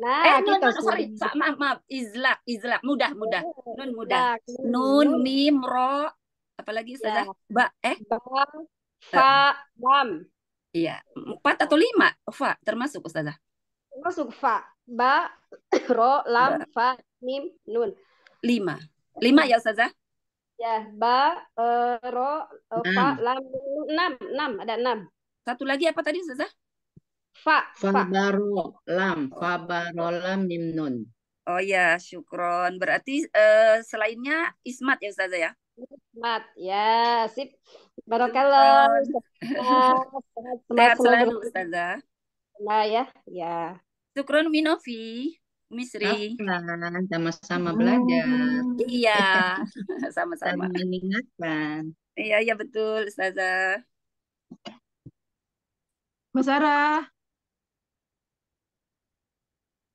S2: Nah,
S14: nun,
S2: kita
S14: nun, sorry, maaf, maaf, izlak, izlak, mudah, mudah, nun mudah. Nun. mim, ro, apalagi
S2: Ya,
S14: Ustazah? Ba, eh,
S2: ba,
S14: eh,
S2: fa, lam.
S14: iya, empat atau lima, fa, termasuk Ustazah.
S2: Masuk fa, ba, ro, lam,
S14: Ba,
S2: fa, mim, nun.
S14: lima, lima ya Ustazah?
S2: Ya, ba, eh, ro, eh, fa, lam, nun. enam, enam, ada enam.
S14: Satu lagi apa tadi Ustazah?
S2: Fa,
S11: Fa
S2: fa.
S11: baru lam. Fa baru lam mim nun.
S14: Oh ya, syukron. Berarti eh, selainnya ismat ya Ustazah ya?
S2: Mat, ya, sip. Sehat, semangat
S14: Sehat
S2: selalu.
S14: Ustazah.
S2: Nah, ya, ya.
S14: Syukron Minovi, Misri.
S11: Sama-sama belajar.
S14: Iya, sama-sama.
S11: mengingatkan.
S14: Iya, iya betul Ustazah.
S5: Mbak Sarah,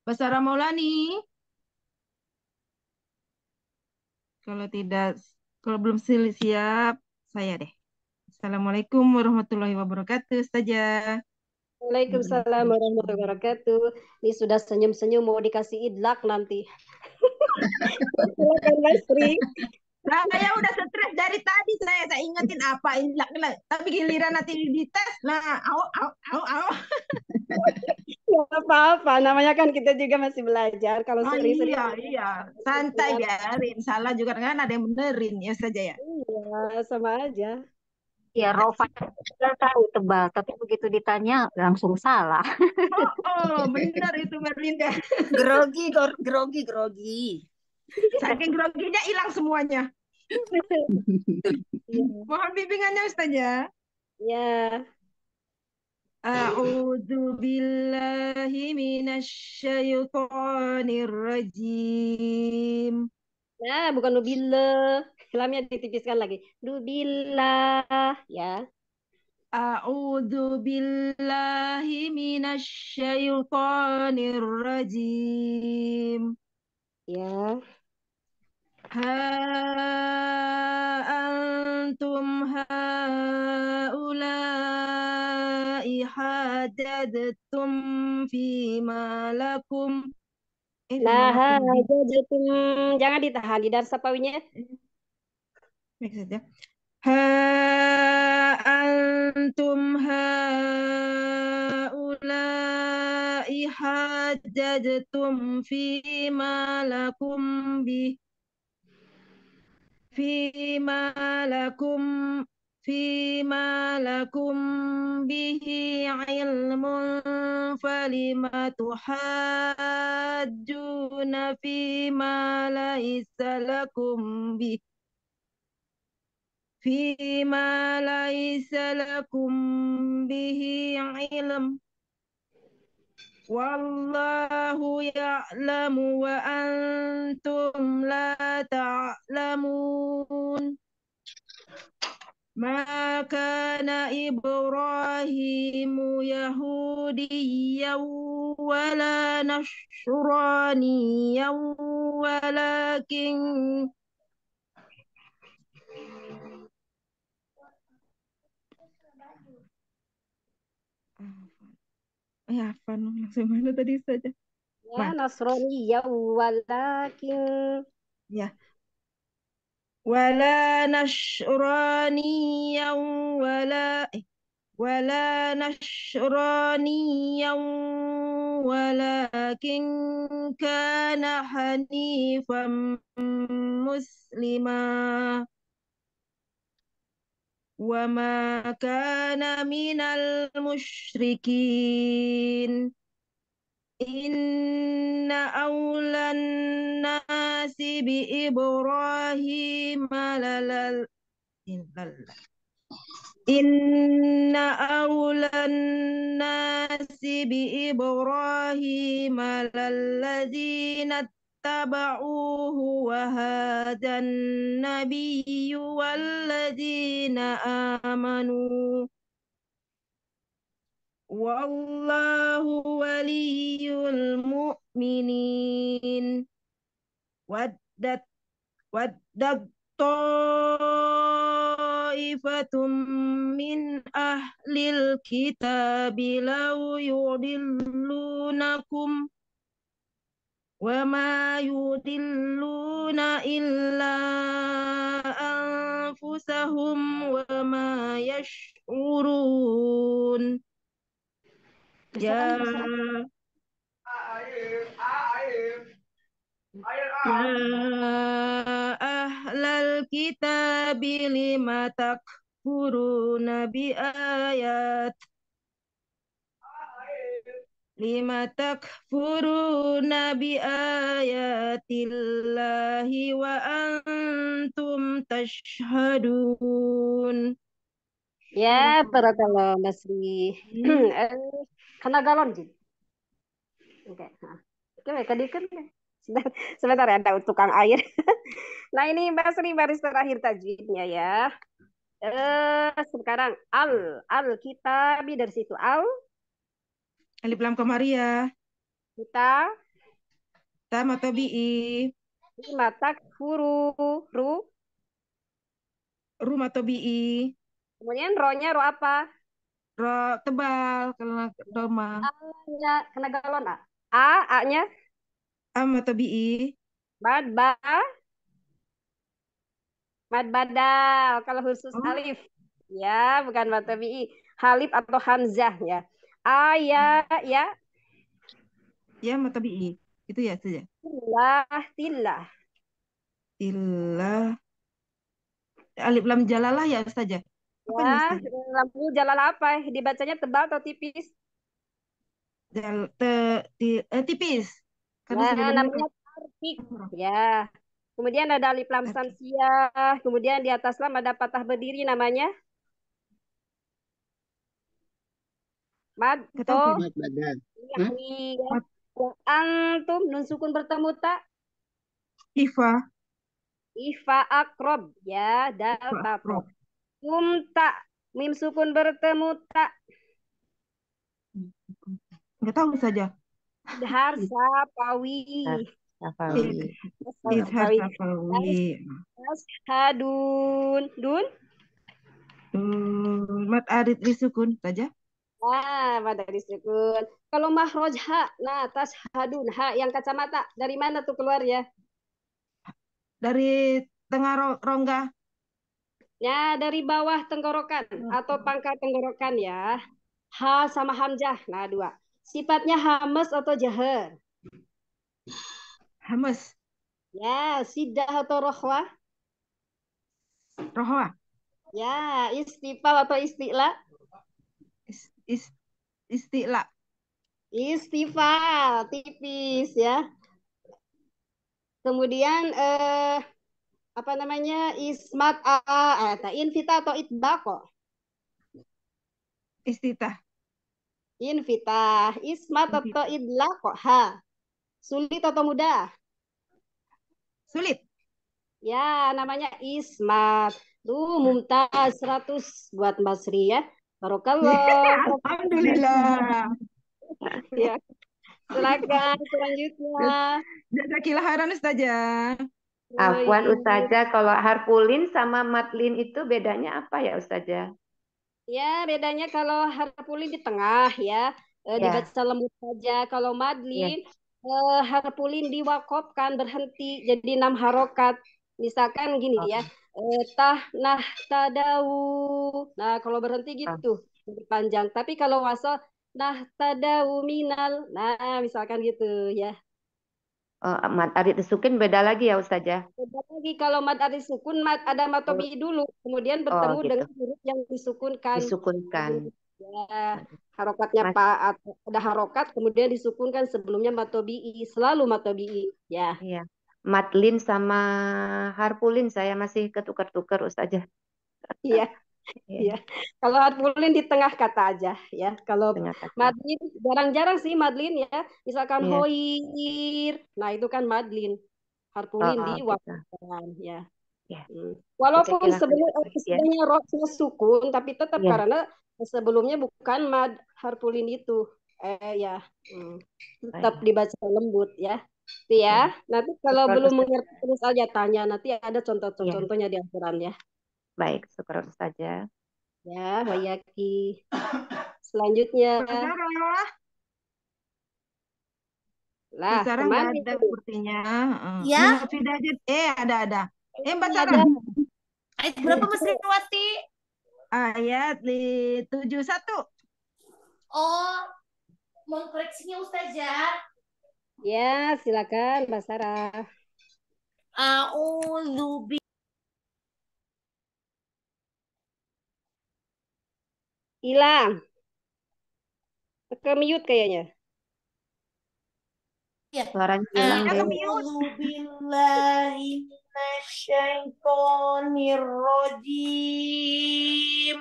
S5: Mbak Sarah Maulani. Kalau tidak, kalau belum siap, saya deh. Assalamualaikum warahmatullahi wabarakatuh, Ustazah.
S2: Waalaikumsalam warahmatullahi wabarakatuh. Ini sudah senyum-senyum mau dikasih idlak nanti. Silakan Mas Tri.
S5: Nah, saya udah stres dari tadi saya saya ingetin apa ilak ilak. Tapi giliran nanti dites, nah, au au au au.
S2: Ya apa-apa, namanya kan kita juga masih belajar. Kalau
S5: Oh
S2: sering-sering
S5: iya iya, santai biarin. Salah juga kan ada yang benerin ya saja ya.
S2: Iya, sama aja.
S8: Ya, Rofa kita tahu tebal, tapi begitu ditanya langsung salah.
S5: Oh, oh benar itu Berlinda.
S14: Grogi, grogi, grogi.
S5: Saking groginya hilang semuanya. Mohon bimbingannya Ustazah.
S2: Ya.
S5: A'udzu billahi minasyaitonir rajim.
S2: Nah, bukan nubila. Lamnya ditipiskan lagi. Nubila, ya.
S5: A'udzu billahi minasyaitonir rajim.
S2: Ya.
S5: Ha antum haula'i hajadtum fima lakum eh
S2: Nah, hajajatum. Jangan ditahan di darsa pawinya.
S5: baik saja. Ha antum haula'i hajadtum fima lakum bi فيما لكم فيما لكم به علم فلم تحاجون فيما ليس لكم به فيما ليس لكم به علم. والله يعلم وأنتم لا تعلمون ما كان إبراهيم يهوديا ولا نصرانيا ولكن Ya, apa langsung mana tadi saja?
S2: Ya, Nasrani ya walakin
S5: ya wala nasraniyan wala eh, wala nasraniyan walakin kana hanifan muslimah. وما كان من المشركين إن أولى الناس بإبراهيم للل إن أولى الناس بإبراهيم للذين اتبعوه وهذا النبي والذين آمنوا Wallahu waliyul mu'minin. Waddat waddat ta'ifatum min ahlil kitabi law yudillunakum وما يضلون إلا أنفسهم وما يشعرون يا يا أهل الكتاب لم تكفرون بآيات Lima takfuruna nabi ayatillahi wa antum tashhadun.
S2: Ya, barakallah Mas Ri. Kena galon jin. Oke. Oke, kadikan. kan sebentar ya, ada tukang air. nah, ini Mas Ri baris terakhir tajwidnya ya. Eh, sekarang al al kitabi dari situ al
S5: Alif lam kamaria.
S2: kita
S5: Tama tabi'i.
S2: matak huru ru
S5: Rumah tabi'i.
S2: kemudian ro-nya ro apa?
S5: Ro tebal kalau doma.
S2: A-nya kena galon A. A, A-nya
S5: Amma tabi'i.
S2: mad ba mad badal kalau khusus
S5: Oh.
S2: alif ya bukan mad tabi'i halif atau hamzah ya a ya ya
S5: Ya ma tabi'i. Itu ya saja.
S2: tillah tillah
S5: Illah. Alif lam jalalah ya saja. Apa nih
S2: ya lampu jalan apa dibacanya tebal atau tipis
S5: Jal, te, ti, eh, tipis. Karena sebelumnya
S2: namanya tarkik. Ya. Kemudian ada alif lam samsiah. Kemudian di atas lam ada patah berdiri namanya mad
S5: Nggak tahu
S2: to
S5: Ustazah.
S11: Mat badal. Hah?
S2: yakni ya. Wa antum nun sukun bertemu tak
S5: Ifa.
S2: ifa akrob ya dal
S5: Ifa
S2: tato
S5: akrob.
S2: tum tak mim sukun bertemu tak
S5: Nggak tahu saja.
S2: idhar sapawi
S1: Safawi.
S2: Ashadun dun
S5: Hmm, mat arid disukun saja.
S2: Ah, pada disukun. Kalau mahroj ha, nah tas hadun ha yang kacamata dari mana tuh keluar ya?
S5: Dari tengah ro- rongga.
S2: Ya dari bawah tenggorokan atau pangkal tenggorokan ya. Ha sama hamzah. Nah dua. Sifatnya hamas atau jahar.
S5: Hamas.
S2: Ya sidah atau rohwa.
S5: Rohwa.
S2: Ya istifal atau isti'la.
S5: Is, is, isti'la.
S2: Istifal tipis ya. Kemudian eh apa namanya ismat a eh ta invita atau itbaqo.
S5: Istitah.
S2: Invita, ismat atau idlaqo. Ha. Sulit atau mudah?
S5: Sulit.
S2: Ya, namanya ismat. Tuh, mumtaz 100 buat Mbak Sri ya. Barokallah.
S5: Alhamdulillah.
S2: Ya. Silakan selanjutnya.
S5: Jazakillah khairan Ustazah.
S1: Afwan Ustazah, kalau harpulin sama matlin itu bedanya apa ya Ustazah?
S2: Ya, bedanya kalau harpulin di tengah ya, eh,
S1: Ya.
S2: dibaca lembut saja. Kalau madlin, eh, harpulin diwakofkan berhenti jadi enam harokat. Misalkan gini ya, eh, tah, nah, tadau. Nah, kalau berhenti gitu, lebih panjang. Tapi kalau wasal, nah, tadau minal. Nah, misalkan gitu ya.
S1: Oh, mat arid disukin beda lagi ya Ustazah?
S2: Beda lagi kalau mad ada sukun, mad ada matobi dulu, kemudian bertemu
S1: gitu.
S2: dengan huruf yang disukunkan.
S1: Disukunkan.
S2: Ya, harokatnya
S1: Mas-
S2: pak ada harokat kemudian disukunkan sebelumnya matobi'i selalu matobi'i ya
S1: Iya. Matlin sama harpulin saya masih ketukar-tukar Ustazah.
S2: iya
S1: Iya.
S2: iya kalau harpulin di tengah kata aja ya kalau madlin jarang-jarang sih madlin ya misalkan
S1: Iya.
S2: hoir nah itu kan madlin harpulin
S1: Oh, gitu.
S2: diwakafkan ya
S1: Ya.
S2: Hmm. walaupun
S1: Jazakallah
S2: sebenarnya
S1: khairan, ya.
S2: roknya sukun tapi tetap
S1: Iya.
S2: karena Sebelumnya bukan mad harpulin itu. Eh ya, hmm. tetap dibaca lembut ya. Itu ya. Nanti kalau belum mengerti terus aja tanya. Nanti ada
S1: Iya.
S2: contoh-contohnya di Al-Quran ya.
S1: Baik, syukron saja.
S2: Ya, wayaki. Selanjutnya, lah
S5: Sarah nggak ada
S2: itu?
S5: sepertinya. Heeh.
S15: Ya.
S5: Hafidah aja. Eh, ada ada. Eh, Mbak
S2: Ada.
S5: Sarah.
S15: Ayat berapa Mas Rinwati?
S5: Ayat di 71.
S15: Oh, mohon koreksinya Ustazah.
S2: Ya, silakan Mbak Sarah.
S15: A'udzu bi
S2: Hilang. Ke mute kayaknya.
S1: Suaranya hilang
S5: Iya, ke mute.
S15: A'udzu billahi minasyaitonir rajim.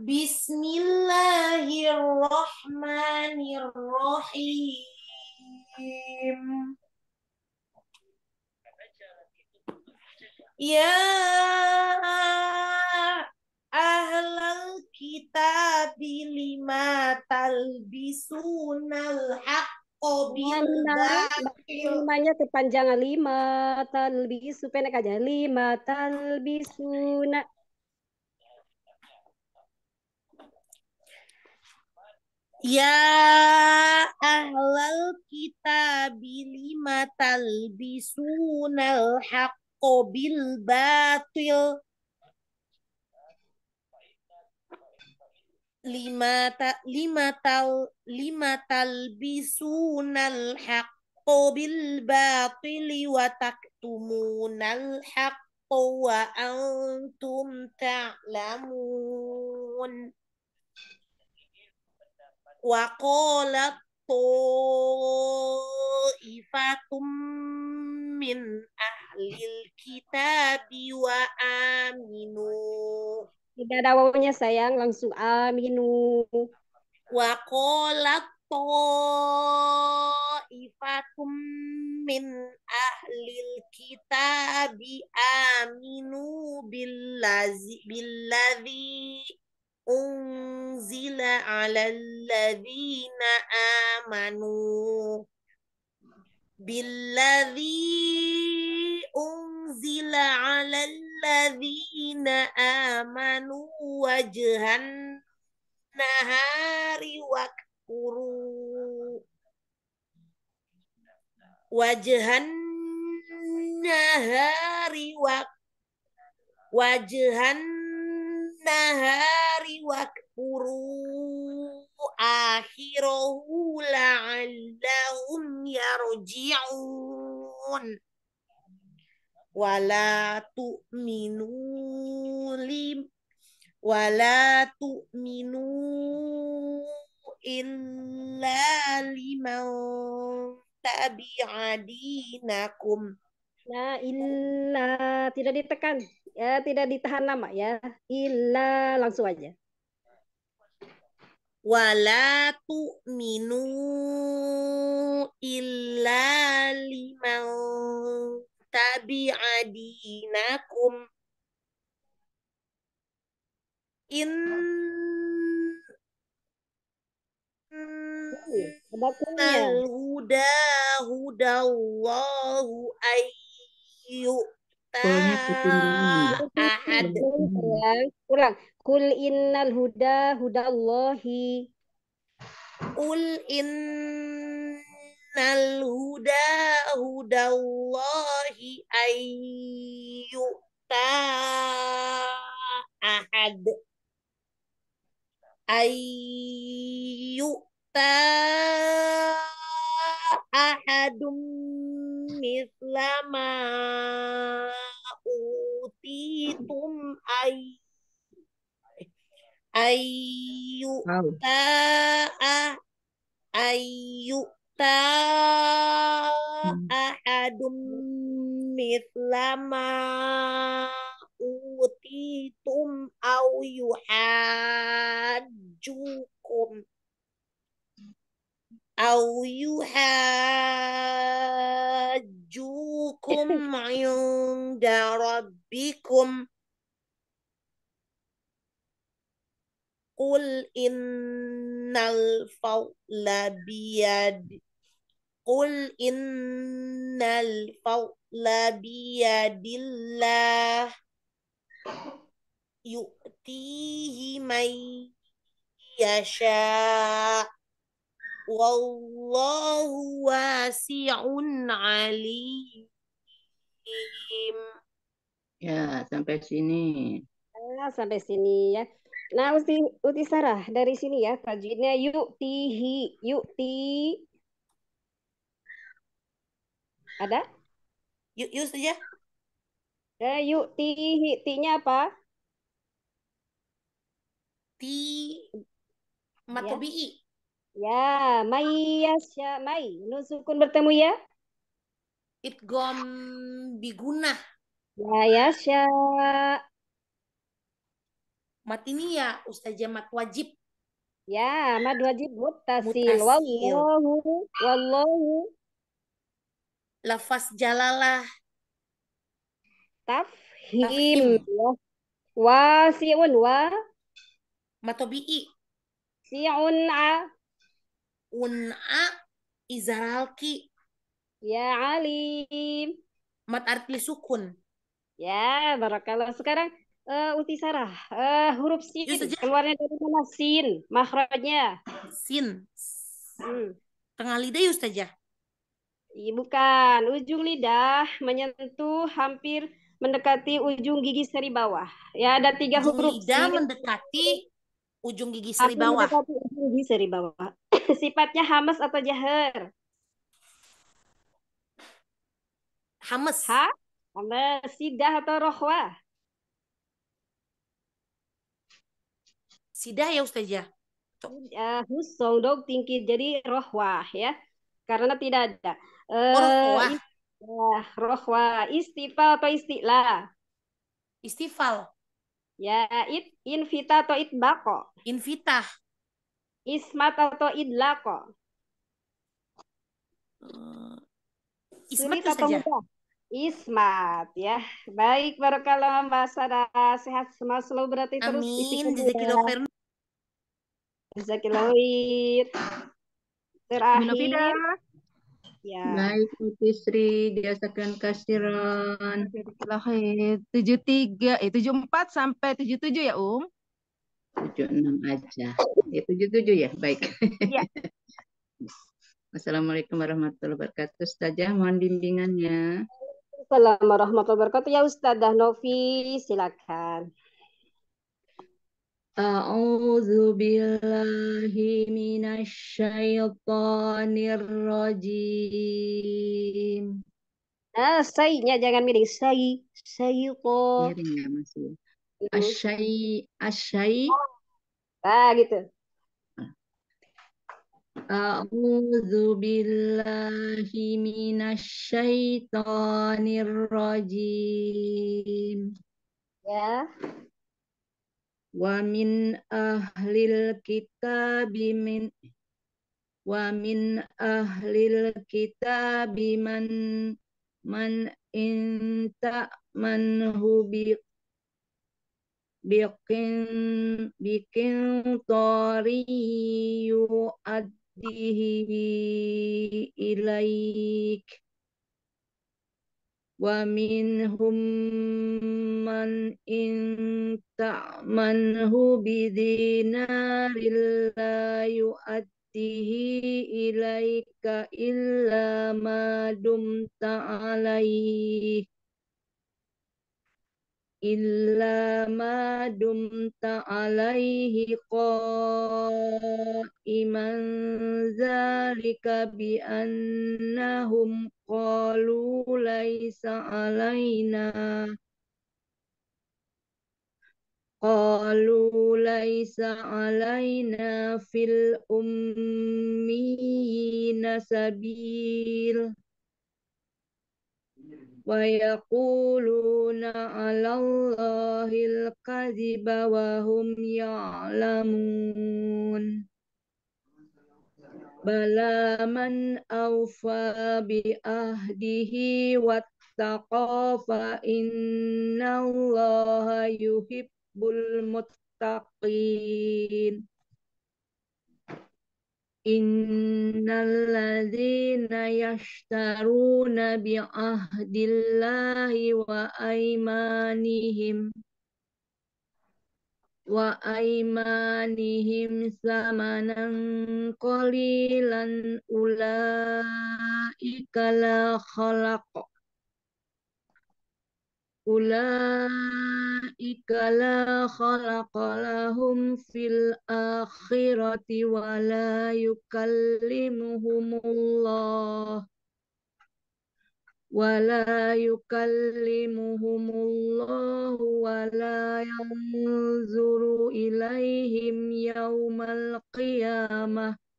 S15: Bismillahirrahmanirrahim. Ya ahlal kitab lima talbisunal haqqo bil
S2: limanya kepanjangan lima talbisu pendek aja. Lima talbisuna
S15: Ya ahlal kitab lima talbisunal haqqo bil batil lima ta, lima tal lima talbisunal haqqo bil batili wa taktumunal haqqo wa antum ta'lamun ta'ifatum min ahlil kitabi wa aminu.
S2: Tidak ada wawunya sayang. Langsung aminu.
S15: Wa qalat ta'ifatum min ahlil kitabi aminu billazi billadzi unzila alalladzina amanu billadzi unzila alalladzina amanu wajhan nahari wakuru wajhan nahari wak wajhan nahari wakfuru akhirahu la'allahum yarji'un. Wala tu'minu lim wala tu'minu illa liman tabi'a dinakum
S2: La illa tidak ditekan ya tidak ditahan lama ya. Illa langsung aja.
S15: Wala tu'minu illa liman tabi'a
S2: dinakum. In
S15: iya, Al huda huda Allahu
S11: ay yuk.
S15: Ahad.
S2: Kurang kurang. Kul innal huda hudallahi.
S15: Kul innal huda hudallahi ayyuta ahad. Ayyuta ahadum مثل ما أوتيتم أي أن يؤتى أن يؤتى أحد مثل ما أوتيتم أو يحاجوكم أو يحاجوكم عند ربكم. قل إن الفضل بيد. قل إن الفضل بيد الله. يؤتيه من يشاء. Wallahu wasi'un alim.
S11: Ya, sampai sini.
S2: Nah, sampai sini ya. Nah, Uti, Uti Sarah dari sini ya, tajwidnya yuk ti Ada?
S15: Yuk, yuk saja.
S2: Eh, ya, yuktihi, ti-nya apa?
S15: Ti,
S2: ya.
S15: matobi'i.
S2: Ya mai yasya, mai. Nun sukun bertemu ya?
S15: Idgom biguna.
S2: Ya, yasya.
S15: Matinia, Ustazah mat wajib.
S2: Ya, mad wajib.
S15: Mutasil.
S2: Wallahu, wallahu.
S15: Lafaz jalalah.
S2: Tafhim. Ya. Wasi'un wa
S15: Matobi'i.
S2: si'un a.
S15: Un'a izaralki.
S2: Ya, alim.
S15: Mat artli sukun.
S2: Ya, barakallah. Sekarang eh, Uti Sarah, eh, huruf sin
S15: Yuk saja.
S2: keluarnya dari mana sin? Makhrajnya.
S15: Sin.
S2: Hmm.
S15: Tengah lidah ya Ustazah.
S2: Iya, bukan. Ujung lidah menyentuh hampir mendekati ujung gigi seri bawah. Ya, ada tiga
S15: Ujung
S2: huruf
S15: lidah
S2: sin.
S15: mendekati ujung gigi seri bawah.
S2: mendekati gigi seri bawah. Sifatnya hamas atau jahar?
S15: Hames.
S2: Ha? Hamas. Sidah atau rohwah?
S15: Sidah ya Ustazah.
S2: Eh, husong dong tinggi jadi rohwah ya. Karena tidak ada.
S15: Oh,
S2: Eh,
S15: rohwah.
S2: ya, rohwah. Istifal atau istilah?
S15: Istifal.
S2: Ya, it, invita atau itbako?
S15: Invitah.
S2: Ismat atau idlako?
S15: Eh, Ismat
S2: Sulit atau
S15: Ustazah.
S2: mudah? Ismat ya. Baik, barakallah Mbak Sarah. Sehat semua selalu berarti terus
S15: Amin. Jazakillah
S2: ya. Jazakillah khair. Terakhir ya.
S11: Baik, Uti Sri, diasakan kasiran.
S5: Lahir 73, eh 74 sampai 77 ya, Um.
S11: 76 aja. Ya, 77 ya, baik.
S2: Ya.
S11: Wassalamualaikum warahmatullahi wabarakatuh. Ustazah, mohon bimbingannya.
S2: Assalamualaikum warahmatullahi wabarakatuh. Ya Ustazah Novi, silakan.
S11: A'udzu billahi minasyaitonir rajim.
S2: Nah, say-nya jangan miring. Say, say kok.
S11: Miring ya masih. Asyai, asyai,
S2: Nah, gitu.
S11: A'udzu billahi minasyaitonir rajim.
S2: Ya.
S11: Wa min ahlil kitabi min wa min ahlil kitabi man man inta manhu bi bikin bikin tori yu'addihi ilaik. Wa minhum man in ta'manhu bidinarin la yu'addihi ilaika illa ma dumta alaihi illa ma dumta alaihi qaiman zalika bi annahum qalu laisa alaina. Qalu laisa alaina fil ummiyina sabil wa yaquluna 'ala Allahil kadhiba wa hum ya'lamun bala man awfa bi ahdihi wattaqa fa Innalladzina yashtaruna bi'ahdillahi wa aimanihim wa aimanihim samanan qalilan ulaika la khalaq. أولئك لا خلق لهم في الآخرة ولا يكلمهم الله. ولا يكلمهم الله ولا ينظر إليهم يوم القيامة.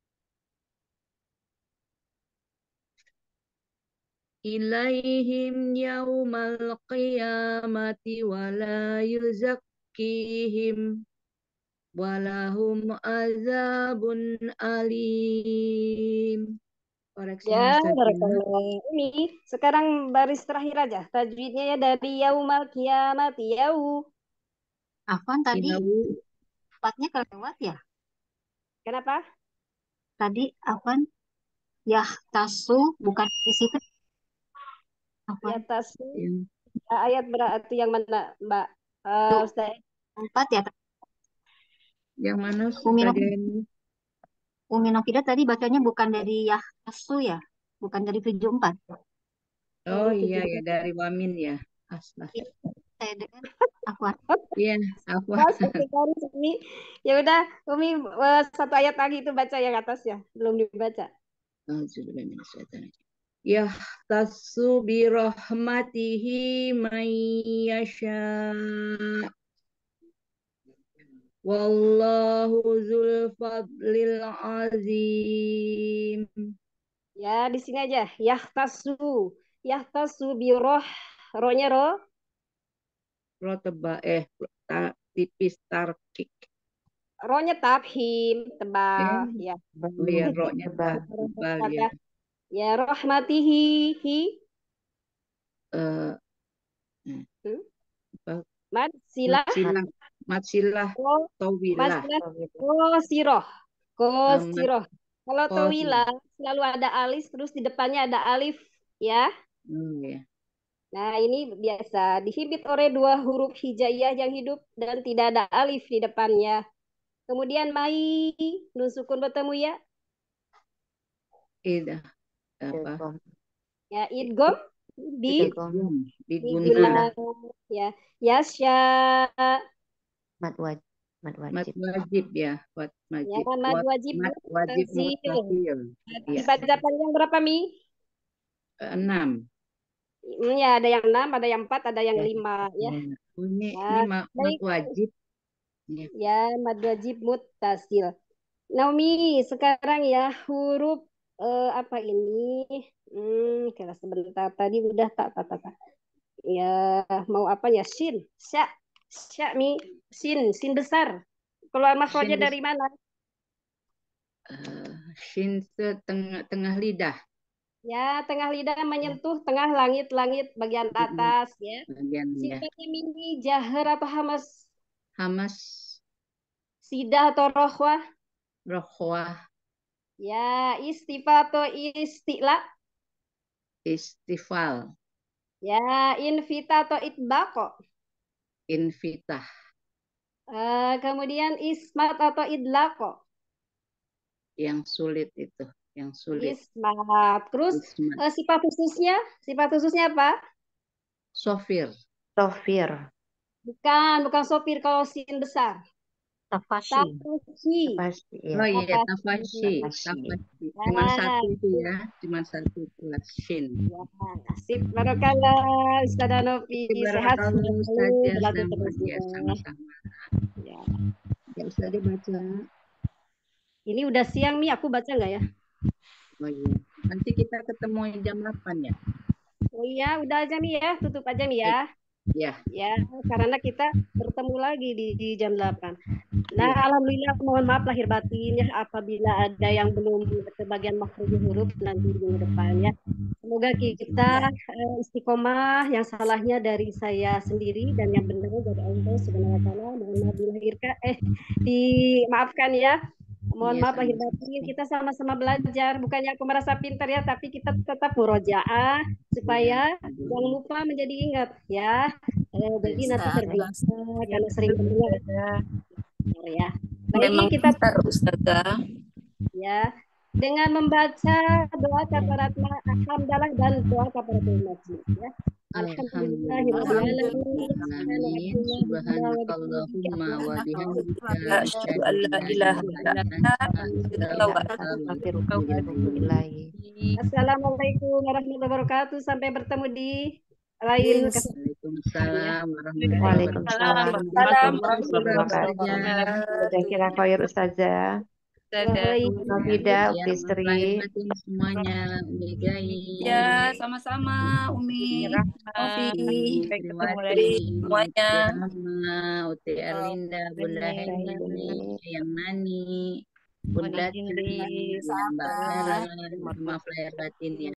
S11: ilaihim yaumal qiyamati wa la yuzakkihim walahum azabun alim. Koreksi
S2: ya, ini sekarang baris terakhir aja. Tajwidnya ya dari yaumal kiamat yau.
S8: Afan tadi tepatnya kelewat ya?
S2: Kenapa?
S8: Tadi Afan ya tasu bukan di situ
S2: di
S8: Afwan.
S2: atas
S11: Yang
S2: ayat berarti yang mana, Mbak? Eh,
S8: Tuh,
S2: Ustaz?
S8: empat ya.
S11: yang mana
S8: Umi Nofida tadi bacanya bukan dari yahtasu ya? Bukan dari tujuh empat.
S11: Oh
S2: Dari
S11: iya ya dari Wamin ya. Astaga.
S8: Iya, Saya dengar Afwan.
S11: Iya?
S2: Oh, Umi. Ya udah, Umi eh, satu ayat lagi itu baca yang atas ya. Belum dibaca.
S11: Minasyaitonir rajim. Yahtassu bi rahmatihi man yasha. Wallahu dzul fadlil azim.
S2: Ya, di sini aja. Yahtasu. Yahtasu biroh. Rohnya roh.
S11: Ro teba eh ta, tipis tarkik.
S2: Rohnya tabhim. Tebal.
S11: Eh,
S2: Ya.
S11: oh ya ro-nya ta-
S2: Roh
S11: tebal ya.
S2: Ya, rahmatihi. Hi.
S11: Eh,
S2: Hmm?
S11: apa?
S2: Mad silah.
S11: Matsilah, matsilah,
S2: Oh,
S11: tawilah.
S2: Kosiroh. Kosiroh. Kalau tawilah selalu ada alif, terus di depannya ada alif. Ya.
S11: Hmm, ya.
S2: Nah, ini biasa dihimpit oleh dua huruf hijaiyah yang hidup dan tidak ada alif di depannya. Kemudian mai, nun sukun bertemu ya.
S11: Ida apa?
S12: Ilkom.
S2: Ya, idgom di
S12: Ilkom.
S11: Digunah.
S2: diguna ya. Yasya
S12: Mat wajib. Mat
S11: Mat
S12: wajib.
S11: wajib ya,
S2: ya
S11: wajib.
S2: mad
S11: Wat,
S2: wajib
S11: mat wajib
S2: mutasil.
S11: mutasil.
S2: Di
S11: Ya,
S2: baca panjang berapa Mi?
S11: enam.
S2: Ya, ada yang enam, ada yang empat, ada yang
S12: Ya.
S2: lima ya.
S11: Ya. Oh, ini ini
S2: Ya,
S11: ma- mat wajib. Ya.
S2: Ya, mad wajib mutasil. Naomi, sekarang ya huruf eh, apa ini? Hmm, kira sebentar tadi udah tak tak tak. tak. Ya, mau apa ya? Sin, sya, sya mi, sin, sin besar. Keluar
S11: bes-
S2: dari mana?
S11: eh, shin setengah tengah lidah.
S2: Ya, tengah lidah menyentuh tengah langit-langit bagian atas ya.
S11: Bagian ya.
S2: Sifatnya mini jahar atau hamas,
S11: Hamas,
S2: sidah atau rohwah?
S11: rohwah,
S2: Ya, istifa atau istila?
S11: istifal,
S2: Ya, invita atau itbaqo?
S11: invitah,
S2: Eh, kemudian ismat atau idlaqo?
S11: yang sulit itu, yang sulit.
S2: Ismat. Terus
S11: Ismat.
S2: eh, sifat khususnya? Sifat khususnya apa?
S11: Sofir,
S12: Sofir.
S2: Bukan, bukan sopir kalau sin besar.
S8: Tafashi.
S2: Tafusi.
S12: Pasti ya.
S11: Oh iya,
S2: Tafashi.
S11: tafashi,
S12: Tafashi.
S11: tafashi. Cuman
S2: Ya,
S11: satu itu ya, cuman satu kelas shin.
S2: ya. Sip, barokallah. Ustazah Novi, sehat selalu, terus
S11: ya sama-sama.
S2: Ya.
S11: Ya Ustazah baca.
S2: Ini udah siang nih, aku baca nggak ya?
S11: Oh iya. Nanti kita ketemu jam 8 ya.
S2: Oh iya, udah aja nih ya, tutup aja nih ya.
S11: Ya.
S2: Ya, karena kita bertemu lagi di, di jam 8. Nah,
S11: Iya.
S2: alhamdulillah mohon maaf lahir batin ya apabila ada yang belum kebagian makhraj huruf nanti minggu depan ya. Semoga kita eh, istiqomah, yang salahnya dari saya sendiri dan yang benar dari Allah Subhanahu wa taala. Mohon maaf dilahirkan eh dimaafkan ya. Mohon
S1: Iya,
S2: maaf lahir batin. Kita sama-sama belajar. Bukannya aku merasa pintar ya, tapi kita tetap murojaah supaya
S1: Iya,
S2: jangan lupa menjadi ingat ya. Eh, jadi nanti
S9: Bisa.
S2: terbiasa karena sering mendengar ya.
S14: Memang
S2: Baik, kita
S14: pintar Ustazah.
S2: ya dengan membaca doa kafaratul hamdalah dan doa kafaratul majlis ya.
S1: Alhamdulillahirrahmanirrahim. Subhanakallahumma wa bihamdika
S14: Asyhadu an la ilaha illa anta astaghfiruka wa atubu ilaik.
S2: Assalamualaikum warahmatullahi wabarakatuh. Sampai bertemu di lain.
S1: Waalaikumsalam warahmatullahi
S10: Waalaikumsalam
S2: Salam
S10: warahmatullahi wabarakatuh. Jazakillah khair Ustazah. Ukti Sri.
S1: semuanya. Umi Gai
S14: Ya, sama-sama Umi. Novi,
S1: Triwati
S14: semuanya.
S1: Rama Uti Erlinda Bunda Heni Yang Nani Bunda Tri Mbak maaf lahir batin ya